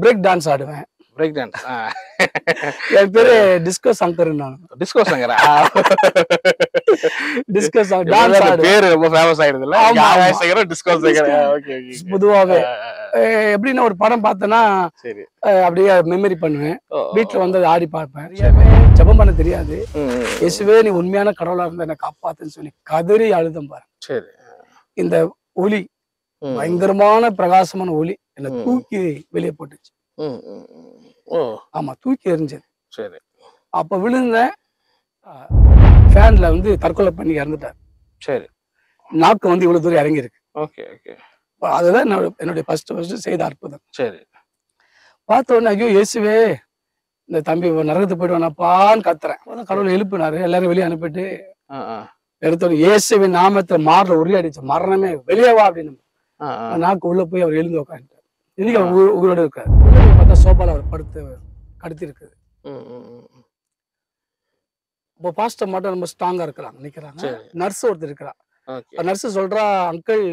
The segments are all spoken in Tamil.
பிரேக் டான்ஸ் ஆடுவேன். பிரேக் டான்ஸ் என் பேரு டிஸ்கோ சங்கர் நான். டிஸ்கோ சங்கரா? டிஸ்கோ டான்ஸ் ஆடுவேன். பேரு ரொம்ப ஃபேமஸ் ஆகாஷ் ஆமா. Shankar disco Shankar? Okay okay பொதுவாவே. அஹ் எப்படின்னா ஒரு படம் பார்த்தேன்னா அப்படியே மெமரி பண்ணுவேன். வீட்டுல வந்து ஆடி பார்ப்பேன். ஜெபம் பண்ண தெரியாது. இயேசுவே நீ உண்மையான கடவுளா இருந்தா என்னை காப்பாத்துன்னு சொல்லி கதறி அழுதம் பாரு சரி. இந்த ஒளி பயங்கரமான பிரகாசமான ஒளி. என்னை. தூக்கி வெளியே போட்டுச்சு. ஆமா தூக்கி எறிஞ்சது. சரி. அப்ப விழுந்தேன் ஃபேன்ல வந்து தற்கொலை பண்ணி இறந்துட்டார். சரி. நாக்கு வந்து இவ்வளவு தூரம் இறங்கி இருக்கு ஓகே. ஓகே அதுதான் என்னோட- என்னுடைய ஃபர்ஸ்ட் ஃபர்ஸ்ட் செய்த அற்புதம். சரி. பார்த்த உடனே ஐயோ இயேசுவே இந்த தம்பி நரகத்துக்கு போயிடுவானாப்பான்னு கத்துறேன். கடவுள் எழுப்பினாரு. எல்லாரும் வெளியே அனுப்பிட்டு எடுத்தோம் இயேசுவின் நாமத்தை மாறல உரி அடிச்சு மரணமே வெளியே வா அப்படின்னு. நாக்கு உள்ள போய் அவர் எழுந்து உட்காந்துட்டார் இன்னைக்கு அவர் உயிர்- உயிரோட இருக்காரு. பார்த்தா சோபால அவர் படுத்து கடத்தி இருக்குது. இப்போ பாஸ்டர் மட்டும் ரொம்ப ஸ்ட்ராங்கா இருக்கிறாங்க நிக்கிறாங்க நர்ஸ் ஒருத்தர் இருக்கிறா நர்ஸ் சொல்றா அங்கிள்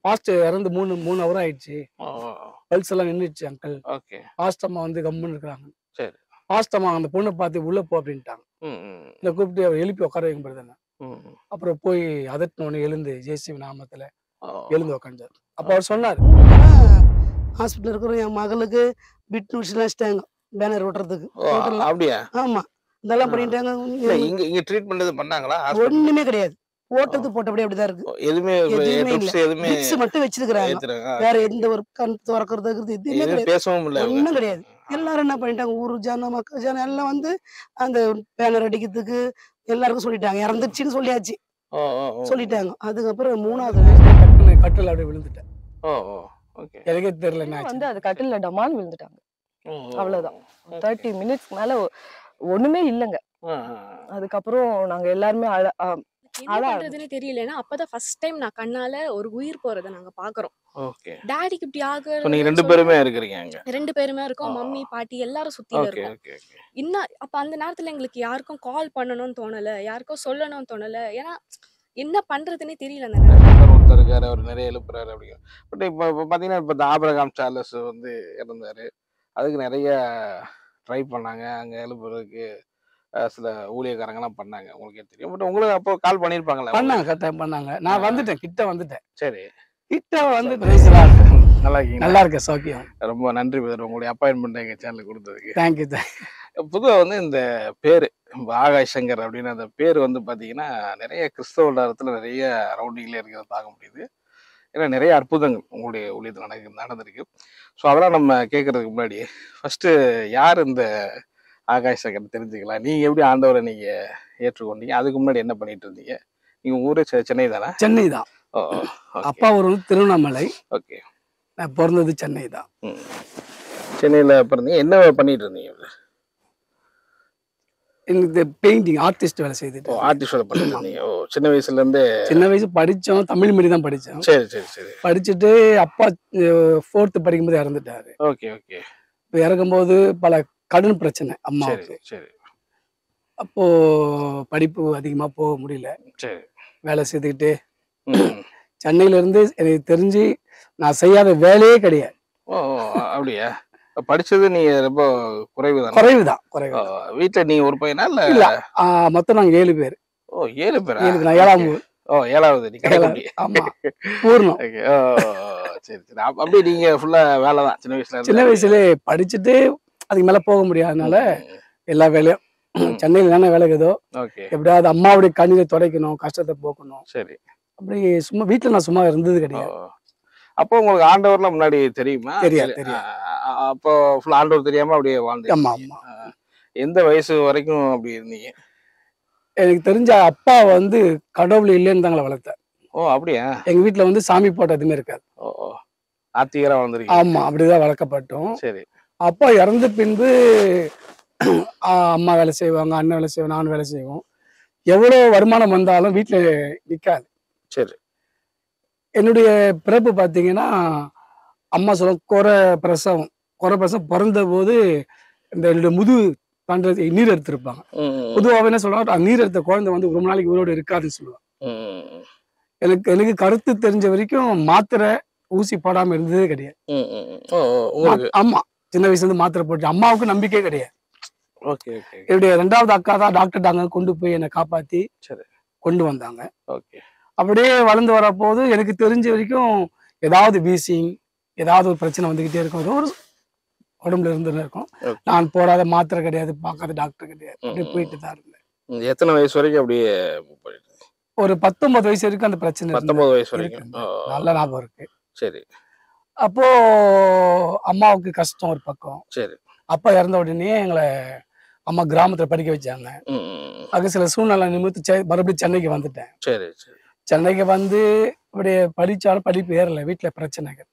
பாஸ்டர் இறந்து மூணு மூணு ஹவர் ஆயிடுச்சு. பல்ஸ் எல்லாம் நின்றுச்சு அங்கிள் ஓகே பாஸ்டம்மா வந்து கம்முன்னு இருக்கிறாங்க. சரி. பாஸ்டம்மா அந்த பொண்ணை பார்த்து உள்ள போ அப்படின்ட்டாங்க. இல்லை கூப்பிட்டு அவர் எழுப்பி உட்கார வைக்கும். அப்புறம் போய் அதட்டினோடனே எழுந்து ஜேசி நாமத்துல எழுந்து உக்காந்தார் அப்ப அவர் சொன்னார். ஹாஸ்பிட்டல் இருக்கிற என் மகளுக்கு பிட் நூட்ஸ்லாம் வச்சிட்டாங்க பேனர் ஓட்டுறதுக்கு. அப்படியா? ஆமா. இதெல்லாம். பண்ணிட்டாங்க. இங்க இங்க ட்ரீட்மெண்ட் பண்ணாங்களா? ஒண்ணுமே கிடையாது. போட்டது போட்டபடி அப்படிதான் இருக்கு. எதுவுமே எதுவுமே மட்டும் வச்சிருக்கிறாங்க. ஏத்துறாங்க வேற எந்த ஒரு கண் திறக்கிறது எதுவுமே பேசவும் இல்ல. ஒண்ணும் கிடையாது. எல்லாரும் என்ன பண்ணிட்டாங்க ஊரு ஜனம் மக்கள் ஜனம் எல்லாம் வந்து அந்த பேனர் அடிக்கிறதுக்கு எல்லாருக்கும் சொல்லிட்டாங்க. இறந்துச்சுன்னு சொல்லியாச்சு. சொல்லிட்டாங்க. அதுக்கப்புறம் மூணாவது கட்டில் அப்படியே விழுந்துட்டேன். ஓ. எனக்கே தெரியல என்ன வந்து அது கட்டில்ல டமால் விழுந்துட்டாங்க. அவ்வளவுதான். தேர்ட்டி மினிட்ஸ் மேல ஒண்ணுமே இல்லைங்க. அதுக்கப்புறம் நாங்க எல்லாருமே அழ. பண்றதுன்னு தெரியல. ஏன்னா அப்பதான் ஃபர்ஸ்ட் டைம் நான் கண்ணால ஒரு உயிர் போறத நாங்க பாக்குறோம். டாடிக்கு இப்படி ஆக நீங்க ரெண்டு பேருமே இருக்கிறீங்க அங்க? ரெண்டு பேருமே இருக்கோம். மம்மி பாட்டி எல்லாரும் சுத்தில ஓகே இருக்கோம். இன்னும் அப்ப அந்த நேரத்துல எங்களுக்கு யாருக்கும் கால் பண்ணணும்னு தோணல. யாருக்கும் சொல்லணும்னு தோணல. ஏன்னா என்ன பண்றதுன்னே தெரியல அந்த நேரத்துல. ஒருத்தர் இருக்காரு அவர் நிறைய எழுப்புறாரு அப்படிங்கிற. பட் இப்போ இப்போ பார்த்தீங்கன்னா இப்போ இந்த ஆபிரகாம் சார்லஸ் வந்து இறந்தாரு. அதுக்கு நிறைய ட்ரை பண்ணாங்க அங்க எழுப்புறதுக்கு சில ஊழியக்காரங்கலாம் பண்ணாங்க. உங்களுக்கே தெரியும். பட் உங்களுக்கு அப்போ கால் பண்ணியிருப்பாங்களே பண்ணாங்க கட்டாயம் பண்ணாங்க. நான். வந்துட்டேன் கிட்ட வந்துட்டேன். சரி. கிட்ட வந்து. நல்லா இருக்கீங்க நல்லா இருக்கேன் சௌக்கியம். ரொம்ப நன்றி பிரதர் உங்களுடைய அப்பாயின்மெண்ட் எங்கள் சேனலுக்கு கொடுத்ததுக்கு. தேங்க்யூ பொதுவாக வந்து இந்த பேர் ஆகாஷ் சங்கர் அப்படின்னு அந்த பேர் வந்து பார்த்தீங்கன்னா நிறைய கிறிஸ்தவ வட்டாரத்தில் நிறைய ரவுண்டிங்ல இருக்கிறத பார்க்க முடியுது. ஏன்னா நிறைய அற்புதங்கள் உங்களுடைய ஊழியத்தில் நடக்கு நடந்திருக்கு. ஸோ அதெல்லாம் நம்ம கேட்கறதுக்கு முன்னாடி ஃபர்ஸ்ட் யார் இந்த ஆகாஷ் சங்கர் தெரிஞ்சுக்கலாம். நீங்க எப்படி ஆண்டவரை நீங்க ஏற்றுக்கொண்டீங்க? அதுக்கு முன்னாடி என்ன பண்ணிட்டு இருந்தீங்க? நீங்க ஊரே சென்னை தானே? சென்னை தான். ஓ அப்பா ஒரு திருவண்ணாமலை. ஓகே. நான் பிறந்தது சென்னை தான். சென்னையில் பிறந்தீங்க. என்ன பண்ணிட்டு இருந்தீங்க? எனக்கு பெயிண்டிங் ஆர்டிஸ்ட் வேலை செய்துட்டு ஆர்டிஸ்ட் வேலை ஓ சின்ன வயசுல இருந்தே சின்ன வயசு படிச்சோம் தமிழ் மீடியம் தான் படிச்சோம் சரி சரி சரி. படிச்சுட்டு அப்பா ஃபோர்த்து படிக்கும்போது இறந்துட்டாரு. Okay okay. இப்போ இறக்கும்போது பல கடன் பிரச்சனை அம்மாவுக்கு. சரி அப்போ படிப்பு அதிகமா போக முடியல. சரி. வேலை செய்துக்கிட்டு. சென்னையில இருந்து எனக்கு தெரிஞ்சு நான் செய்யாத வேலையே கிடையாது. ஓ அப்படியா? அப்ப படிச்சது நீங்க ரொம்ப குறைவு தானே குறைவுதான். குறைவு வீட்டுல நீங்க ஒரு பையனா இல்ல? இல்ல மொத்தம் நாங்க ஏழு பேர். ஓ ஏழு பேரா? ஏழு நான் ஏழாம் ஊர். ஓ ஏழாவது நீ கடைக்குட்டி ஆமா. பூர்ணம். சரி சரி. அப்ப அப்படியே நீங்க ஃபுல்லா வேலை தான் சின்ன வயசுல சின்ன வயசுல படிச்சுட்டு அதுக்கு மேல போக முடியாதனால எல்லா வேலையும் சென்னையில தானே வேலை ஓகே. எப்படியாவது அம்மாவுடைய கண்ணீரை துடைக்கணும் கஷ்டத்தை போக்கணும். சரி. அப்படி சும்மா வீட்டுல நான் சும்மா இருந்தது. கிடையாது. அப்போ உங்களுக்கு ஆண்டவர்லாம் முன்னாடி தெரியுமா? தெரியாது, அப்போ ஃபுல் ஆண்டவர் தெரியாம அப்படியே வாழ்ந்து ஆமா ஆமா. எந்த வயசு வரைக்கும் அப்படி இருந்தீங்க? எனக்கு தெரிஞ்ச அப்பா வந்து கடவுள் இல்லைன்னு தாங்களே வளர்த்தார். ஓ அப்படியா? எங்க வீட்டுல வந்து சாமி போட்டோ எதுவுமே இருக்காது. ஓ ஆத்திகரா வந்திருக்கீங்க. ஆமா அப்படிதான் வளர்க்கப்பட்டோம். சரி. அப்பா இறந்த பின்பு அம்மா வேலை செய்வாங்க அண்ணன் வேலை செய்வோம் நான் வேலை செய்வோம். எவ்வளவு வருமானம் வந்தாலும் வீட்டுல நிக்காது. சரி. என்னுடைய பிறப்பு பார்த்தீங்கன்னா அம்மா சொல்ல குறை பிரசவம் குறை பிரசவம் பிறந்த போது இந்த என்னுடைய முது பண்றது நீர் எடுத்திருப்பாங்க. பொதுவாக என்ன "அந்த நீர் எடுத்த குழந்தை வந்து ரொம்ப நாளைக்கு உயிரோடு இருக்காதுன்னு சொல்லுவாங்க. எனக்கு எனக்கு கருத்து தெரிஞ்ச வரைக்கும் மாத்திரை ஊசி போடாம இருந்ததே கிடையாது. ஆமா. சின்ன வயசுல இருந்து மாத்திரை போட்டு அம்மாவுக்கு நம்பிக்கை கிடையாது. என்னுடைய ரெண்டாவது அக்கா தான் டாக்டர் டாங்க கொண்டு போய் என்னை காப்பாத்தி சரி. கொண்டு வந்தாங்க. ஓகே. அப்படியே வளர்ந்து வரப்போது எனக்கு தெரிஞ்ச வரைக்கும் ஏதாவது வீசிங் ஏதாவது ஒரு பிரச்சனை வந்துகிட்டே இருக்கும். ஏதோ ஒரு உடம்புல இருந்துன்னு இருக்கும். நான் போடாத மாத்திரை கிடையாது பார்க்காத டாக்டர் கிடையாது. அப்படியே போயிட்டு தான் இருந்தேன். எத்தனை வயசு வரைக்கும் அப்படியே ஒரு பத்தொன்பது வயசு வரைக்கும் அந்த பிரச்சனை. பத்தொன்பது வயசு வரைக்கும்? நல்ல ஞாபகம் இருக்கு. சரி. அப்போ அம்மாவுக்கு கஷ்டம் ஒரு பக்கம். சரி. அப்பா இறந்த உடனே எங்களை அம்மா கிராமத்துல படிக்க வச்சாங்க. அது சில சூழ்நிலை நிமித்து மறுபடியும் சென்னைக்கு வந்துட்டேன். சரி சரி. சென்னைக்கு வந்து அப்படியே படிச்சாலும் படிப்பு ஏறல வீட்டுல பிரச்சனைகள்.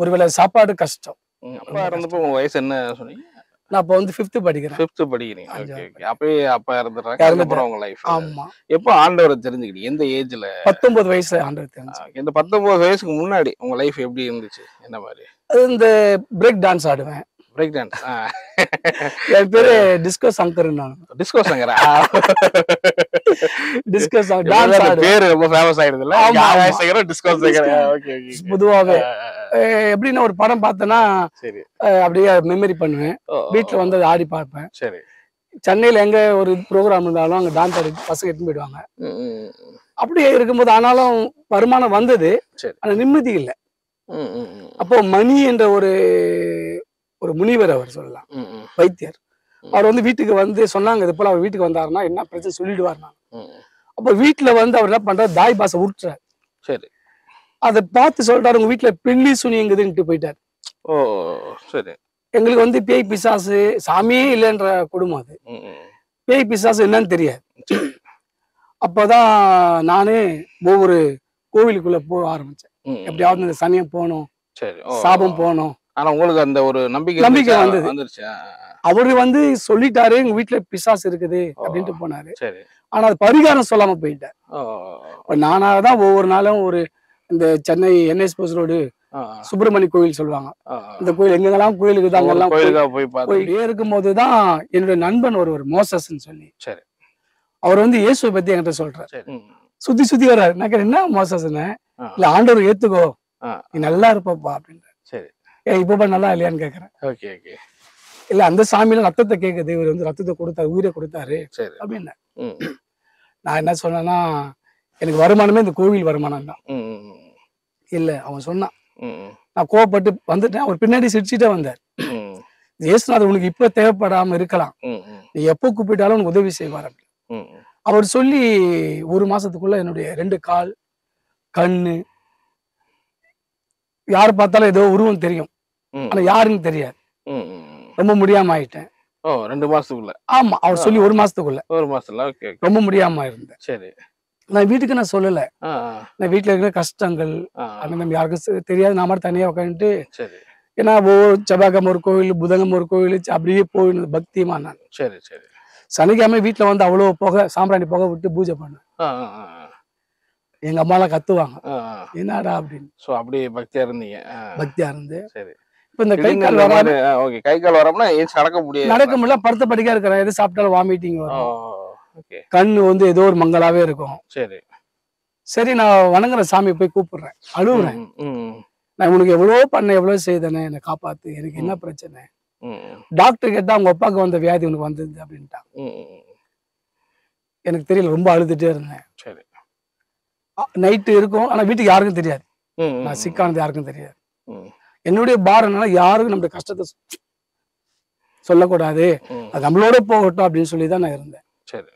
ஒருவேளை சாப்பாடு கஷ்டம். அப்பா இருந்தப்போ உங்க வயசு என்ன சொன்னீங்க? நான் இப்போ வந்து ஃபிஃப்த் படிக்கிறேன். ஃபிஃப்த் படிக்கிறீங்க. அப்பயே அப்பா இறந்துடுறாங்க. அதுக்கப்புறம் உங்க லைஃப் ஆமா. எப்போ ஆண்டவரை தெரிஞ்சுக்கிட்டீங்க? எந்த ஏஜ்ல பத்தொன்பது வயசு ஆண்டவர் தெரிஞ்சு. இந்த பத்தொன்பது வயசுக்கு முன்னாடி உங்க லைஃப் எப்படி இருந்துச்சு? என்ன மாதிரி? அது இந்த பிரேக் டான்ஸ் ஆடுவேன். பிரேக் டான்ஸ் என் பேரு டிஸ்கோ சங்கர் நான் டிஸ்கோ சங்கரா டிஸ்கோ ஆடுவேன். பேரு ரொம்ப ஃபேமஸ் ஆயிடுது இல்ல. சங்கரா டிஸ்கோ சங்கரா ஓகே ஓகே பொதுவாவே. அஹ் எப்படின்னா ஒரு படம் பார்த்தேன்னா அப்படியே மெமரி பண்ணுவேன். வீட்டுல வந்து ஆடி பார்ப்பேன். சரி. சென்னையில எங்க ஒரு ப்ரோக்ராம் இருந்தாலும் அங்க டான்ஸ் ஆடி பசங்க எடுத்து போயிடுவாங்க. அப்படியே இருக்கும்போது ஆனாலும் வருமானம் வந்தது. சரி. ஆனா நிம்மதி இல்லை. அப்போ மணி என்ற ஒரு ஒரு முனிவர் அவர் சொல்லலாம். வைத்தியர். அவர் வந்து வீட்டுக்கு வந்து சொன்னாங்க இது போல அவர் வீட்டுக்கு வந்தாருன்னா என்ன பிரச்சனை சொல்லிடுவார் நான். அப்போ வீட்டுல வந்து அவர் என்ன பண்றாரு? தாய் பாசை உருட்டுறாரு சரி. அதை பார்த்து சொல்றாரு உங்க வீட்டுல பில்லி சுனிங்குதுன்ட்டு போயிட்டாரு. ஓ சரி. எங்களுக்கு வந்து பேய் பிசாசு சாமியே இல்லைன்ற குடும்பம் அது. பேய் பிசாசு என்னன்னு தெரியாது. அப்பதான் நானே ஒவ்வொரு கோவிலுக்குள்ள போக ஆரம்பிச்சேன். எப்படியாவது இந்த சனியம் போகணும் சாபம். போகணும் ஆனா உங்களுக்கு அந்த ஒரு நம்பிக்கை நம்பிக்கை. வந்துருச்சு. அவரு வந்து சொல்லிட்டாரு எங்க வீட்டுல பிசாசு இருக்குது. அப்படின்ட்டு போனாரு. ஆனா அது பரிகாரம் சொல்லாம போயிட்டேன் ஓ, இப்ப நானாக தான் ஒவ்வொரு நாளும் ஒரு இந்த சென்னை என்எஸ் போஸ் ரோடு சுப்பிரமணிய கோயில் சொல்லுவாங்க. இந்த கோயில் எங்கெல்லாம் ஒரு அங்கெல்லாம் கோயிலுக்கா போய் பார்த்து போயிட்டே இருக்கும்போது தான் என்னுடைய நண்பன் ஒருவர் மோசஸ்ன்னு சொல்லி. சரி. அவர் வந்து இயேசுவை பத்தி என்கிட்ட சொல்றாரு. சுத்தி சுத்தி வர்றாரு. நான் என்ன மோசஸ்ன்னு. இல்ல ஆண்டவர் ஏத்துக்கோ. நீ நல்லா இருப்பப்பா அப்படின்ற சரி ஏ இப்பப்பா நல்லா இல்லையான்னு கேக்குறேன். ஓகே ஓகே இல்ல அந்த சாமியில ரத்தத்தை கேக்குது. இவர் வந்து ரத்தத்தை கொடுத்தாரு உயிரை கொடுத்தாரு சரி. அப்படின்னு. நான் என்ன சொன்னேன்னா எனக்கு வருமானமே இந்த கோவில் வருமானம் தான். இல்ல அவன் சொன்னான். நான் கோவப்பட்டு வந்துட்டேன். அவர் பின்னாடி சிரிச்சுட்டே வந்தார். இயேசுநாதர் உனக்கு இப்ப தேவைப்படாம இருக்கலாம். நீ எப்போ கூப்பிட்டாலும் உனக்கு உதவி செய்வார் அப்படி. ம், ம். அவர் சொல்லி ஒரு மாசத்துக்குள்ள என்னுடைய ரெண்டு கால் கண்ணு யார் பார்த்தாலும் ஏதோ உருவம் தெரியும். ஆனா யாருன்னு தெரியாது. ரொம்ப முடியாம ஆயிட்டேன். ஓ ரெண்டு மாசத்துக்குள்ள. ஆமா அவர் சொல்லி ஒரு மாசத்துக்குள்ள. ஒரு மாசத்துல ரொம்ப முடியாம இருந்தேன். சரி. நான் வீட்டுக்கு நான் சொல்லல. நான் வீட்டுல இருக்கிற கஷ்டங்கள் அண்ணன் தம்பி யாருக்கும் தெரியாது. நான் மட்டும் தனியா உட்காந்துட்டு சரி. ஏன்னா ஒவ்வொரு செவ்வாய்க்கிழமை ஒரு கோவில் புதன்கிழமை ஒரு கோவில் அப்படியே போயிடுது பக்தியமா நான். சரி சரி. சனிக்கிழமை வீட்டுல வந்து அவ்வளோ புகை சாம்பிராணி புகை விட்டு பூஜை பண்ணேன். எங்க அம்மாலாம் கத்துவாங்க. என்னடா அப்படின்னு. ஸோ அப்படியே பக்தியா இருந்தீங்க. பக்தியா இருந்து. சரி. இப்ப இந்த கை கால் வராது ஓகே. கை கால் வரோம்னா ஏன் நடக்க முடியாது. நடக்க முடியல படுத்த படிக்கா இருக்கிறேன் எது சாப்பிட்டாலும் வாமிட்டிங் வரும். கண்ணு வந்து ஏதோ ஒரு மங்கலாவே இருக்கும். சரி. சரி நான் வணங்குற சாமியை போய் கூப்பிடுறேன். அழுவுறேன். நான் உனக்கு எவ்வளவோ பண்ண எவ்வளவு செய்தனே என்னை காப்பாத்து. எனக்கு என்ன பிரச்சனை? டாக்டர் கேட்டா அவங்க அப்பாவுக்கு வந்த வியாதி உனக்கு வந்தது ம். எனக்கு தெரியல ரொம்ப அழுதுட்டே இருந்தேன். சரி. நைட்டு இருக்கும். ஆனா வீட்டுக்கு யாருக்கும் தெரியாது. நான் சிக்கானது யாருக்கும் தெரியாது. என்னுடைய பாரம் என்னன்னா யாருக்கும் நம்முடைய கஷ்டத்தை சொல்லக்கூடாது. அது நம்மளோட போகட்டும் அப்படின்னு சொல்லி தான் நான் இருந்தேன். சரி.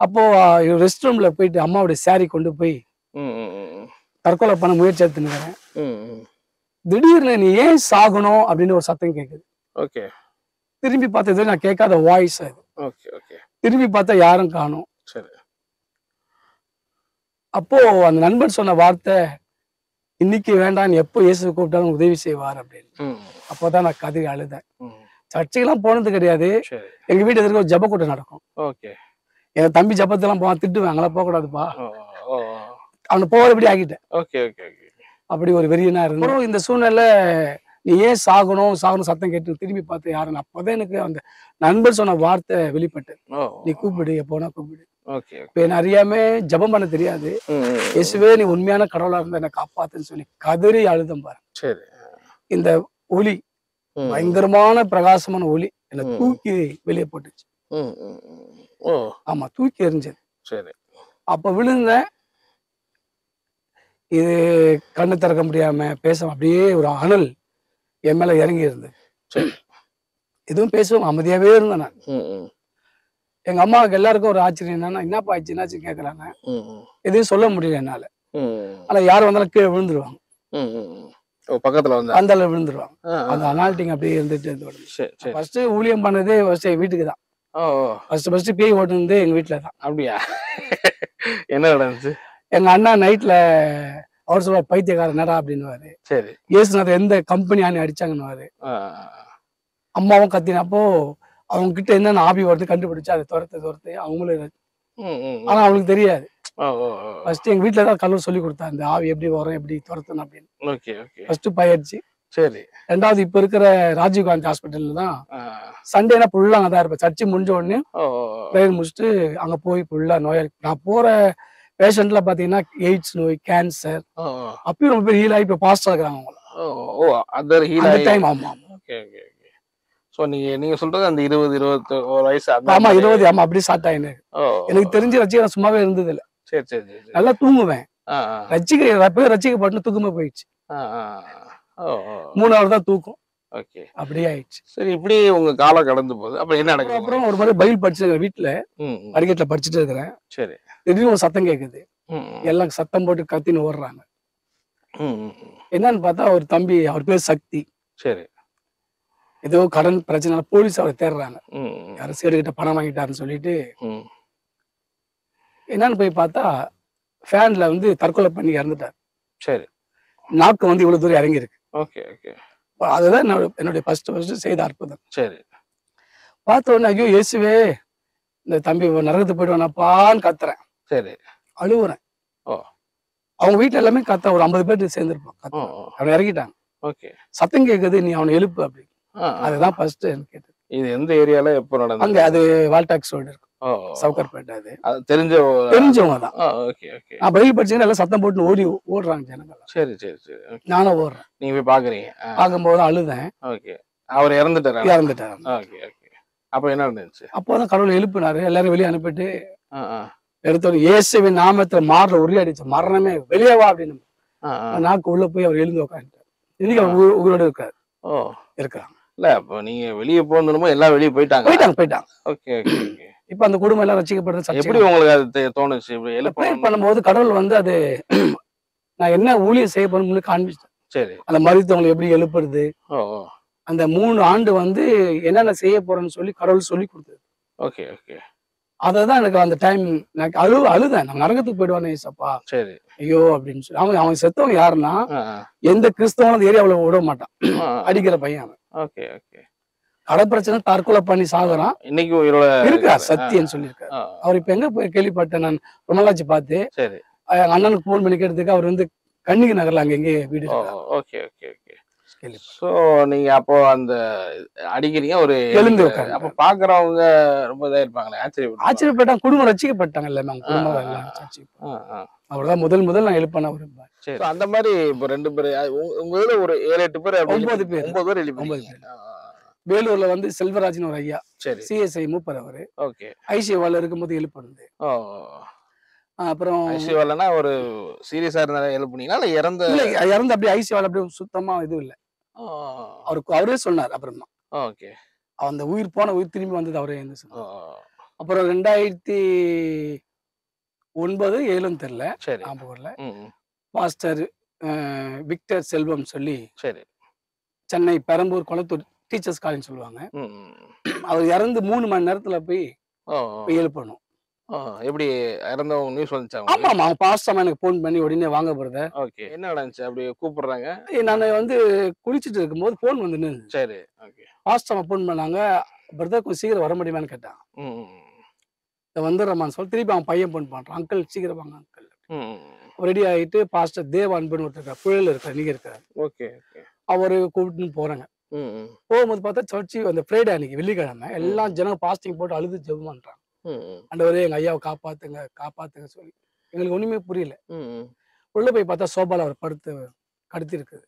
அப்போ ரெஸ்ட் ரூம்ல போயிட்டு அம்மாவுடைய saree கொண்டு போய் தற்கொலை பண்ண முயற்சி ம். திடீர்னு நீ ஏன் சாகணும் அப்படின்னு ஒரு சத்தம் கேக்குது. ஓகே. திரும்பி பார்த்தது நான் கேட்காத வாய்ஸ் அது. Okay okay. திரும்பி பார்த்தா யாரும் காணும். சரி அப்போ அந்த நண்பன் சொன்ன வார்த்தை இன்னைக்கு வேண்டாம் எப்போ இயேசு கூப்பிட்டாலும் உதவி செய்வார் அப்படின்னு. அப்போதான் நான் கதறி அழுதேன். சர்ச்சைக்கெல்லாம் போனது கிடையாது. எங்க வீட்டு எதிர்க்க ஒரு ஜப கூட்டம் நடக்கும். ஓகே. எங்க தம்பி ஜபத்தெல்லாம் போவான் திட்டுவேன் அங்கெல்லாம் போகக்கூடாதுப்பா. அவனை போகிறபடி ஆக்கிட்டேன். Okay okay okay. அப்படி ஒரு வெறியனா இருந்தேன். அப்புறம் இந்த சூழ்நிலை நீ ஏன் சாகணும் சாகணும் சத்தம் கேட்டு திரும்பி பார்த்து யாருன்னு அப்போதான் எனக்கு அந்த நண்பர் சொன்ன வார்த்தை வெளிப்பட்டு நீ கூப்பிடு எப்போனா கூப்பிடு. இப்போ என்ன அறியாம ஜெபம் பண்ண தெரியாது. இயேசுவே நீ உண்மையான கடவுளா இருந்தா என்னை காப்பாத்துன்னு சொல்லி கதறி அழுதம் பாரு. சரி. இந்த ஒளி பயங்கரமான பிரகாசமான ஒளி என்னை. தூக்கி வெளியே போட்டுச்சு. ஆமா தூக்கி எறிஞ்சது. சரி. அப்ப விழுந்தேன். இது கண்ணு திறக்க முடியாம பேச அப்படியே ஒரு அனல் என் மேல இறங்கி இருந்தது. எதுவும் பேசவும் அமைதியாவே இருந்தேன் நான். எங்க அம்மாவுக்கு எல்லாருக்கும் ஒரு ஆச்சரியம் என்னன்னா என்னப்பா ஆச்சு? என்னாச்சு கேக்குறாங்க. எதையும் சொல்ல முடியல என்னால. ஆனா யார் வந்தாலும் கீழே விழுந்துருவாங்க. பக்கத்துல வந்தா? அந்த அளவு விழுந்துருவாங்க. அந்த அனால்ட்டிங் அப்படியே இருந்துட்டு சரி ஃபர்ஸ்ட் ஊழியம் பண்ணதே ஃபர்ஸ்ட் எங்க வீட்டுக்கு தான். ஃபர்ஸ்ட் ஃபர்ஸ்ட் பேய் ஓட்டுனது எங்க வீட்டுல தான். அப்படியா? என்ன நடந்துச்சு எங்க அண்ணா நைட்ல அவர் சொல்லுவார் பைத்தியக்காரன் நடா அப்படின்னுவாரு. சரி. ஏசுநாதர் எந்த கம்பெனி ஆணி அடிச்சாங்கன்னு ஆ, அம்மாவும் கத்தினப்போ அவங்க கிட்ட என்னென்ன ஆபி வருது கண்டுபிடிச்சு அதை துரத்து துரத்து அவங்களும். ஆனா அவங்களுக்கு தெரியாது. ஃபர்ஸ்ட் எங்க வீட்டுல தான் கல்லூர் சொல்லி கொடுத்தா இந்த ஆவி எப்படி வரும் எப்படி துரத்தணும் அப்படின்னு. Okay okay. ஃபர்ஸ்ட் பயிற்சி. சரி. ரெண்டாவது இப்ப இருக்கிற ராஜீவ்காந்தி ஹாஸ்பிட்டல்ல தான் சண்டேனா ஃபுல்லா அங்கதான் இருப்பேன். சர்ச்சு முடிஞ்ச உடனே. ப்ரேயர் முடிச்சுட்டு அங்க போய் ஃபுல்லா நோயாளி நான் போற பேஷண்ட்ல பாத்தீங்கன்னா எய்ட்ஸ் நோய் கேன்சர். அப்பயும் ரொம்ப பேர் ஹீல் ஆகி இப்ப பாஸ்ட் ஆகுறாங்க அவங்க ஓ அதர் ஹீல் அந்த டைம் ஆமா ஓகே ஓகே. ஸோ நீங்க நீங்க சொல்றது அந்த இருபது இருபத்தி ஒரு வயசு ஆமா இருபது ஆமா அப்படி ஸ்டார்ட் ஆயினு. எனக்கு தெரிஞ்ச ரசிகை சும்மாவே இருந்தது இல்ல சரி சரி. நல்லா தூங்குவேன். ஆ ஆ. ரசிகை ரசிக்கப்பட்டு தூக்கமே போயிடுச்சு. மூணாவது தான் தூக்கம். ஓகே. அப்படியே ஆயிடுச்சு. சரி இப்படி உங்க காலம் கடந்து போகுது. அப்புறம் என்ன நடக்குது? அப்புறம் ஒரு மாதிரி பைபிள் படிச்சிருக்கேன் வீட்டுல. படிக்கட்டுல படிச்சுட்டு இருக்கிறேன். சரி. திடீர்னு ஒரு சத்தம் கேக்குது. எல்லாம் சத்தம் போட்டு கத்தின்னு ஓடுறாங்க. என்னன்னு பார்த்தா ஒரு தம்பி அவர் பேர் சக்தி. சரி. ஏதோ கடன் பிரச்சனை போலீஸ் அவரை தேடுறாங்க. யாரும் சேடு கிட்ட பணம் வாங்கிட்டாருன்னு சொல்லிட்டு ம். என்னன்னு போய் பார்த்தா ஃபேன்ல வந்து தற்கொலை பண்ணி இறந்துட்டார். சரி. நாக்கு வந்து இவ்வளவு தூரம் இறங்கி இருக்கு ஓகே. ஓகே அதுதான் என்னோட என்னுடைய ஃபர்ஸ்ட் ஃபர்ஸ்ட் செய்த அற்புதம். சரி. பார்த்த உடனே ஐயோ இயேசுவே இந்த தம்பி நரகத்துக்கு போயிட்டு வேணாப்பான்னு கத்துறேன். சரி. அழுவுறேன். ஓ. அவங்க வீட்டுல எல்லாமே கத்த ஒரு ஐம்பது பேர் சேர்ந்துருப்பான் அவனை இறங்கிட்டாங்க ஓகே. சத்தம் கேக்குது நீ அவனை எழுப்பு அப்படி. ஆ ஆ. அதுதான் ஃபர்ஸ்ட் எனக்கு இது எந்த ஏரியால எப்போ நடந்தது? அங்க அது வால்டாக்ஸ் ரோடு இருக்கும். சவுக்கர்பேட்டை அது. தெரிஞ்ச தெரிஞ்சவங்க தான். Okay okay. நான் பைபிள் படிச்சீங்கன்னா எல்லாம் சத்தம் போட்டு ஓடி ஓடுறாங்க ஜனங்கள் சரி சரி சரி. நானும் ஓடுறேன். நீங்க போய் பாக்குறீங்க. பார்க்கும்போது அழுதேன். ஓகே. அவர் இறந்துட்டாரா? இறந்துட்டாரு. Okay okay. அப்ப என்ன நடந்துச்சு? அப்போதான் கடவுள் எழுப்பினாரு. எல்லாரும் வெளியே அனுப்பிட்டு எடுத்தோம் இயேசுவின் நாமத்துல மாறல உருளி அடிச்ச மரணமே வெளியே வா அப்படின்னு. நாக்கு உள்ள போய் அவர் எழுந்து உட்காந்துட்டார் இன்னைக்கு அவர் உயிர்- உயிரோட இருக்காரு. ஓ. இருக்கிறாங்க. இல்ல அப்ப நீங்க வெளிய போகணுமோ எல்லாம் வெளிய போயிட்டாங்க போயிட்டாங்க போயிட்டாங்க. Okay okay okay. இப்ப அந்த குடும்பம் எல்லாம் ரசிக்கப்படுறது எப்படி உங்களுக்கு அது தோணுச்சு? பண்ணும்போது கடவுள் வந்து அது நான் என்ன ஊழியம் செய்ய போறேன்னு காண்பிச்சேன் சரி. அந்த மருத்துவங்களை எப்படி எழுப்புறது? அந்த மூணு ஆண்டு வந்து என்னென்ன செய்ய போறேன்னு சொல்லி கடவுள் சொல்லி கொடுத்தது. Okay okay. அதை தான் எனக்கு அந்த டைம் எனக்கு அழு அழுதேன். நான் நரகத்துக்கு போயிடுவானே ஏசப்பா சரி. ஐயோ அப்படின்னு சொல்லி. அவன் அவன் செத்தவன் யாருன்னா. எந்த கிறிஸ்தவனும் ஏரியாவுல விட மாட்டான். அடிக்கிற பையன் அவன். Okay okay. கடை பிரச்சனை தற்கொலை பண்ணி சாகுறான். இன்னைக்கு இருக்கார் சத்தியன்னு சொல்லியிருக்காரு. அவர் இப்ப எங்க போய் கேள்விப்பட்டேன் நான்? ரொம்ப நாளாச்சு பார்த்து. அண்ணனுக்கு போன் பண்ணி கேட்டதுக்கு அவர் வந்து கண்ணிக்கு நகர்ல அங்க எங்கே வீடு. Okay okay okay. சோ நீங்க அப்போ அந்த அடிக்கிறீங்க ஒரு எழுந்து. அப்ப பாக்குறவங்க ரொம்ப இதா இருப்பாங்களே ஆச்சரியப்பட்டு ஆச்சரியப்பட்டாங்க குடும்பம் ரசிக்கப்பட்டாங்க எல்லாமே அவங்க குடும்பம். அவர்தான் முதல் முதல் நான் எழுப்பின அவர் சரி. So, அந்த மாதிரி இப்போ ரெண்டு பேர் உங்க- இதுல ஒரு ஏழு எட்டு பேர் அப்படி ஒன்பது பேர். ஒன்பது பேர் ஒன்பது பேர். வேலூர்ல வந்து செல்வராஜ்னு ஒரு ஐயா. சரி. சிஎஸ்ஐ மூப்பர் அவரு ஓகே. ஐசிஎவால இருக்கும்போது எழுப்பினது ஓ. அப்புறம் ஐசியூலனா ஒரு சீரியஸா இருந்தா எழுப்புனீங்களா? இல்ல இறந்த இல்ல இறந்து அப்படியே ஐசிஎவால அப்படியே சுத்தமா இது இல்ல. அவருக்கு அவரே சொன்னார் அப்புறமா. ஓகே. அந்த உயிர் போன உயிர் திரும்பி வந்தது அவரே வந்து சொன்னார். ஓ அப்புறம் ரெண்டாயிரத்தி ஒன்பது ஏழுன்னு தெரியல. சரி. ஞாபகம் வரல ம், ம். பாஸ்டர் அஹ், விக்டர் செல்வம் சொல்லி சரி. சென்னை பெரம்பூர் குளத்தூர் டீச்சர்ஸ் காலேஜ் சொல்லுவாங்க. அவர் இறந்து மூணு மணி நேரத்துல போய் எழுப்பணும் எப்படி இறந்தவங்க நியூஸ் வந்துச்சா ஆமா ஆமா. அவங்க பாஸ்டர் எனக்கு ஃபோன் பண்ணி உடனே வாங்க போறத. ஓகே. என்ன நடந்துச்சு? அப்படி கூப்பிடுறாங்க? நான் வந்து குளிச்சுட்டு இருக்கும்போது ஃபோன் வந்து நின்று சரி ஓகே. பாஸ்டர் ஃபோன் பண்ணாங்க. பிரதர் கொஞ்சம் சீக்கிரம் வர முடியுமான்னு கேட்டான். வந்துடுறமான்னு சொல்லி திருப்பி அவன் பையன் ஃபோன் பண்றான். அங்கிள் சீக்கிரம் வாங்க அங்கிள். ரெடி ஆயிட்டு பாஸ்டர் தேவ அன்புன்னு ஒருத்தர் புழல் இருக்கார் நீங்க இருக்காரு. ஓகே அவரு கூப்பிட்டுன்னு போறாங்க. போகும்போது பார்த்தா சர்ச்சு அந்த ஃப்ரைடே அன்னைக்கு வெள்ளிக்கிழமை எல்லாம் ஜனங்க பாஸ்டிங் போட்டு அழுது ஜெபம் பண்றாங்க ஆண்டவரே எங்க ஐயாவை காப்பாத்துங்க காப்பாத்துங்க சொல்லி. எங்களுக்கு ஒண்ணுமே புரியல. உள்ள போய் பார்த்தா சோபால அவர் படுத்து கடுத்தி இருக்குது.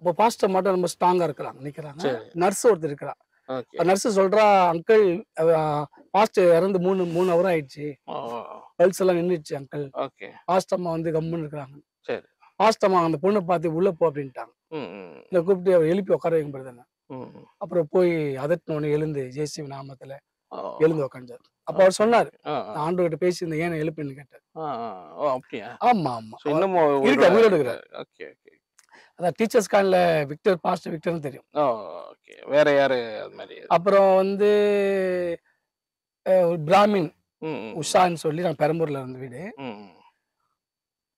இப்போ பாஸ்டர் மட்டும் ரொம்ப ஸ்ட்ராங்கா இருக்கிறாங்க நிக்கிறாங்க. நர்ஸ் ஒருத்தர் இருக்கிறா நர்ஸ் சொல்றா அங்கிள் பாஸ்டர் இறந்து மூணு மூணு ஹவர் ஆயிடுச்சு. பல்ஸ் எல்லாம் நின்றுச்சு அங்கிள் ஓகே பாஸ்டம்மா வந்து கம்முன்னு இருக்கிறாங்க. சரி. பாஸ்டம்மா அந்த பொண்ணை பார்த்து உள்ள போ அப்படின்ட்டாங்க. இதை கூப்பிட்டு அவர் எழுப்பி உட்கார வைக்கும் ம். அப்புறம் போய் அதட்டினோடனே எழுந்து ஜேசிபி நாமத்துல எழுந்து உக்காந்தார் அப்ப அவர் சொன்னார் நான் ஆண்டவர்கிட்ட பேசியிருந்தேன் ஏன் எழுப்புன்னு கேட்டார் அப்படியா? ஆமா ஆமா. இன்னமும் இருக்கா, உயிரோட இருக்காரு. Okay okay. அதான் டீச்சர்ஸ் கான்ல விக்டர் பாஸ்டர் விக்டர்னு தெரியும். ஓகே. வேற யாரு அது மாதிரி? அப்புறம் வந்து ஒரு பிராமின் உஷான்னு சொல்லி நான் பெரம்பூர்ல இருந்த வீடு.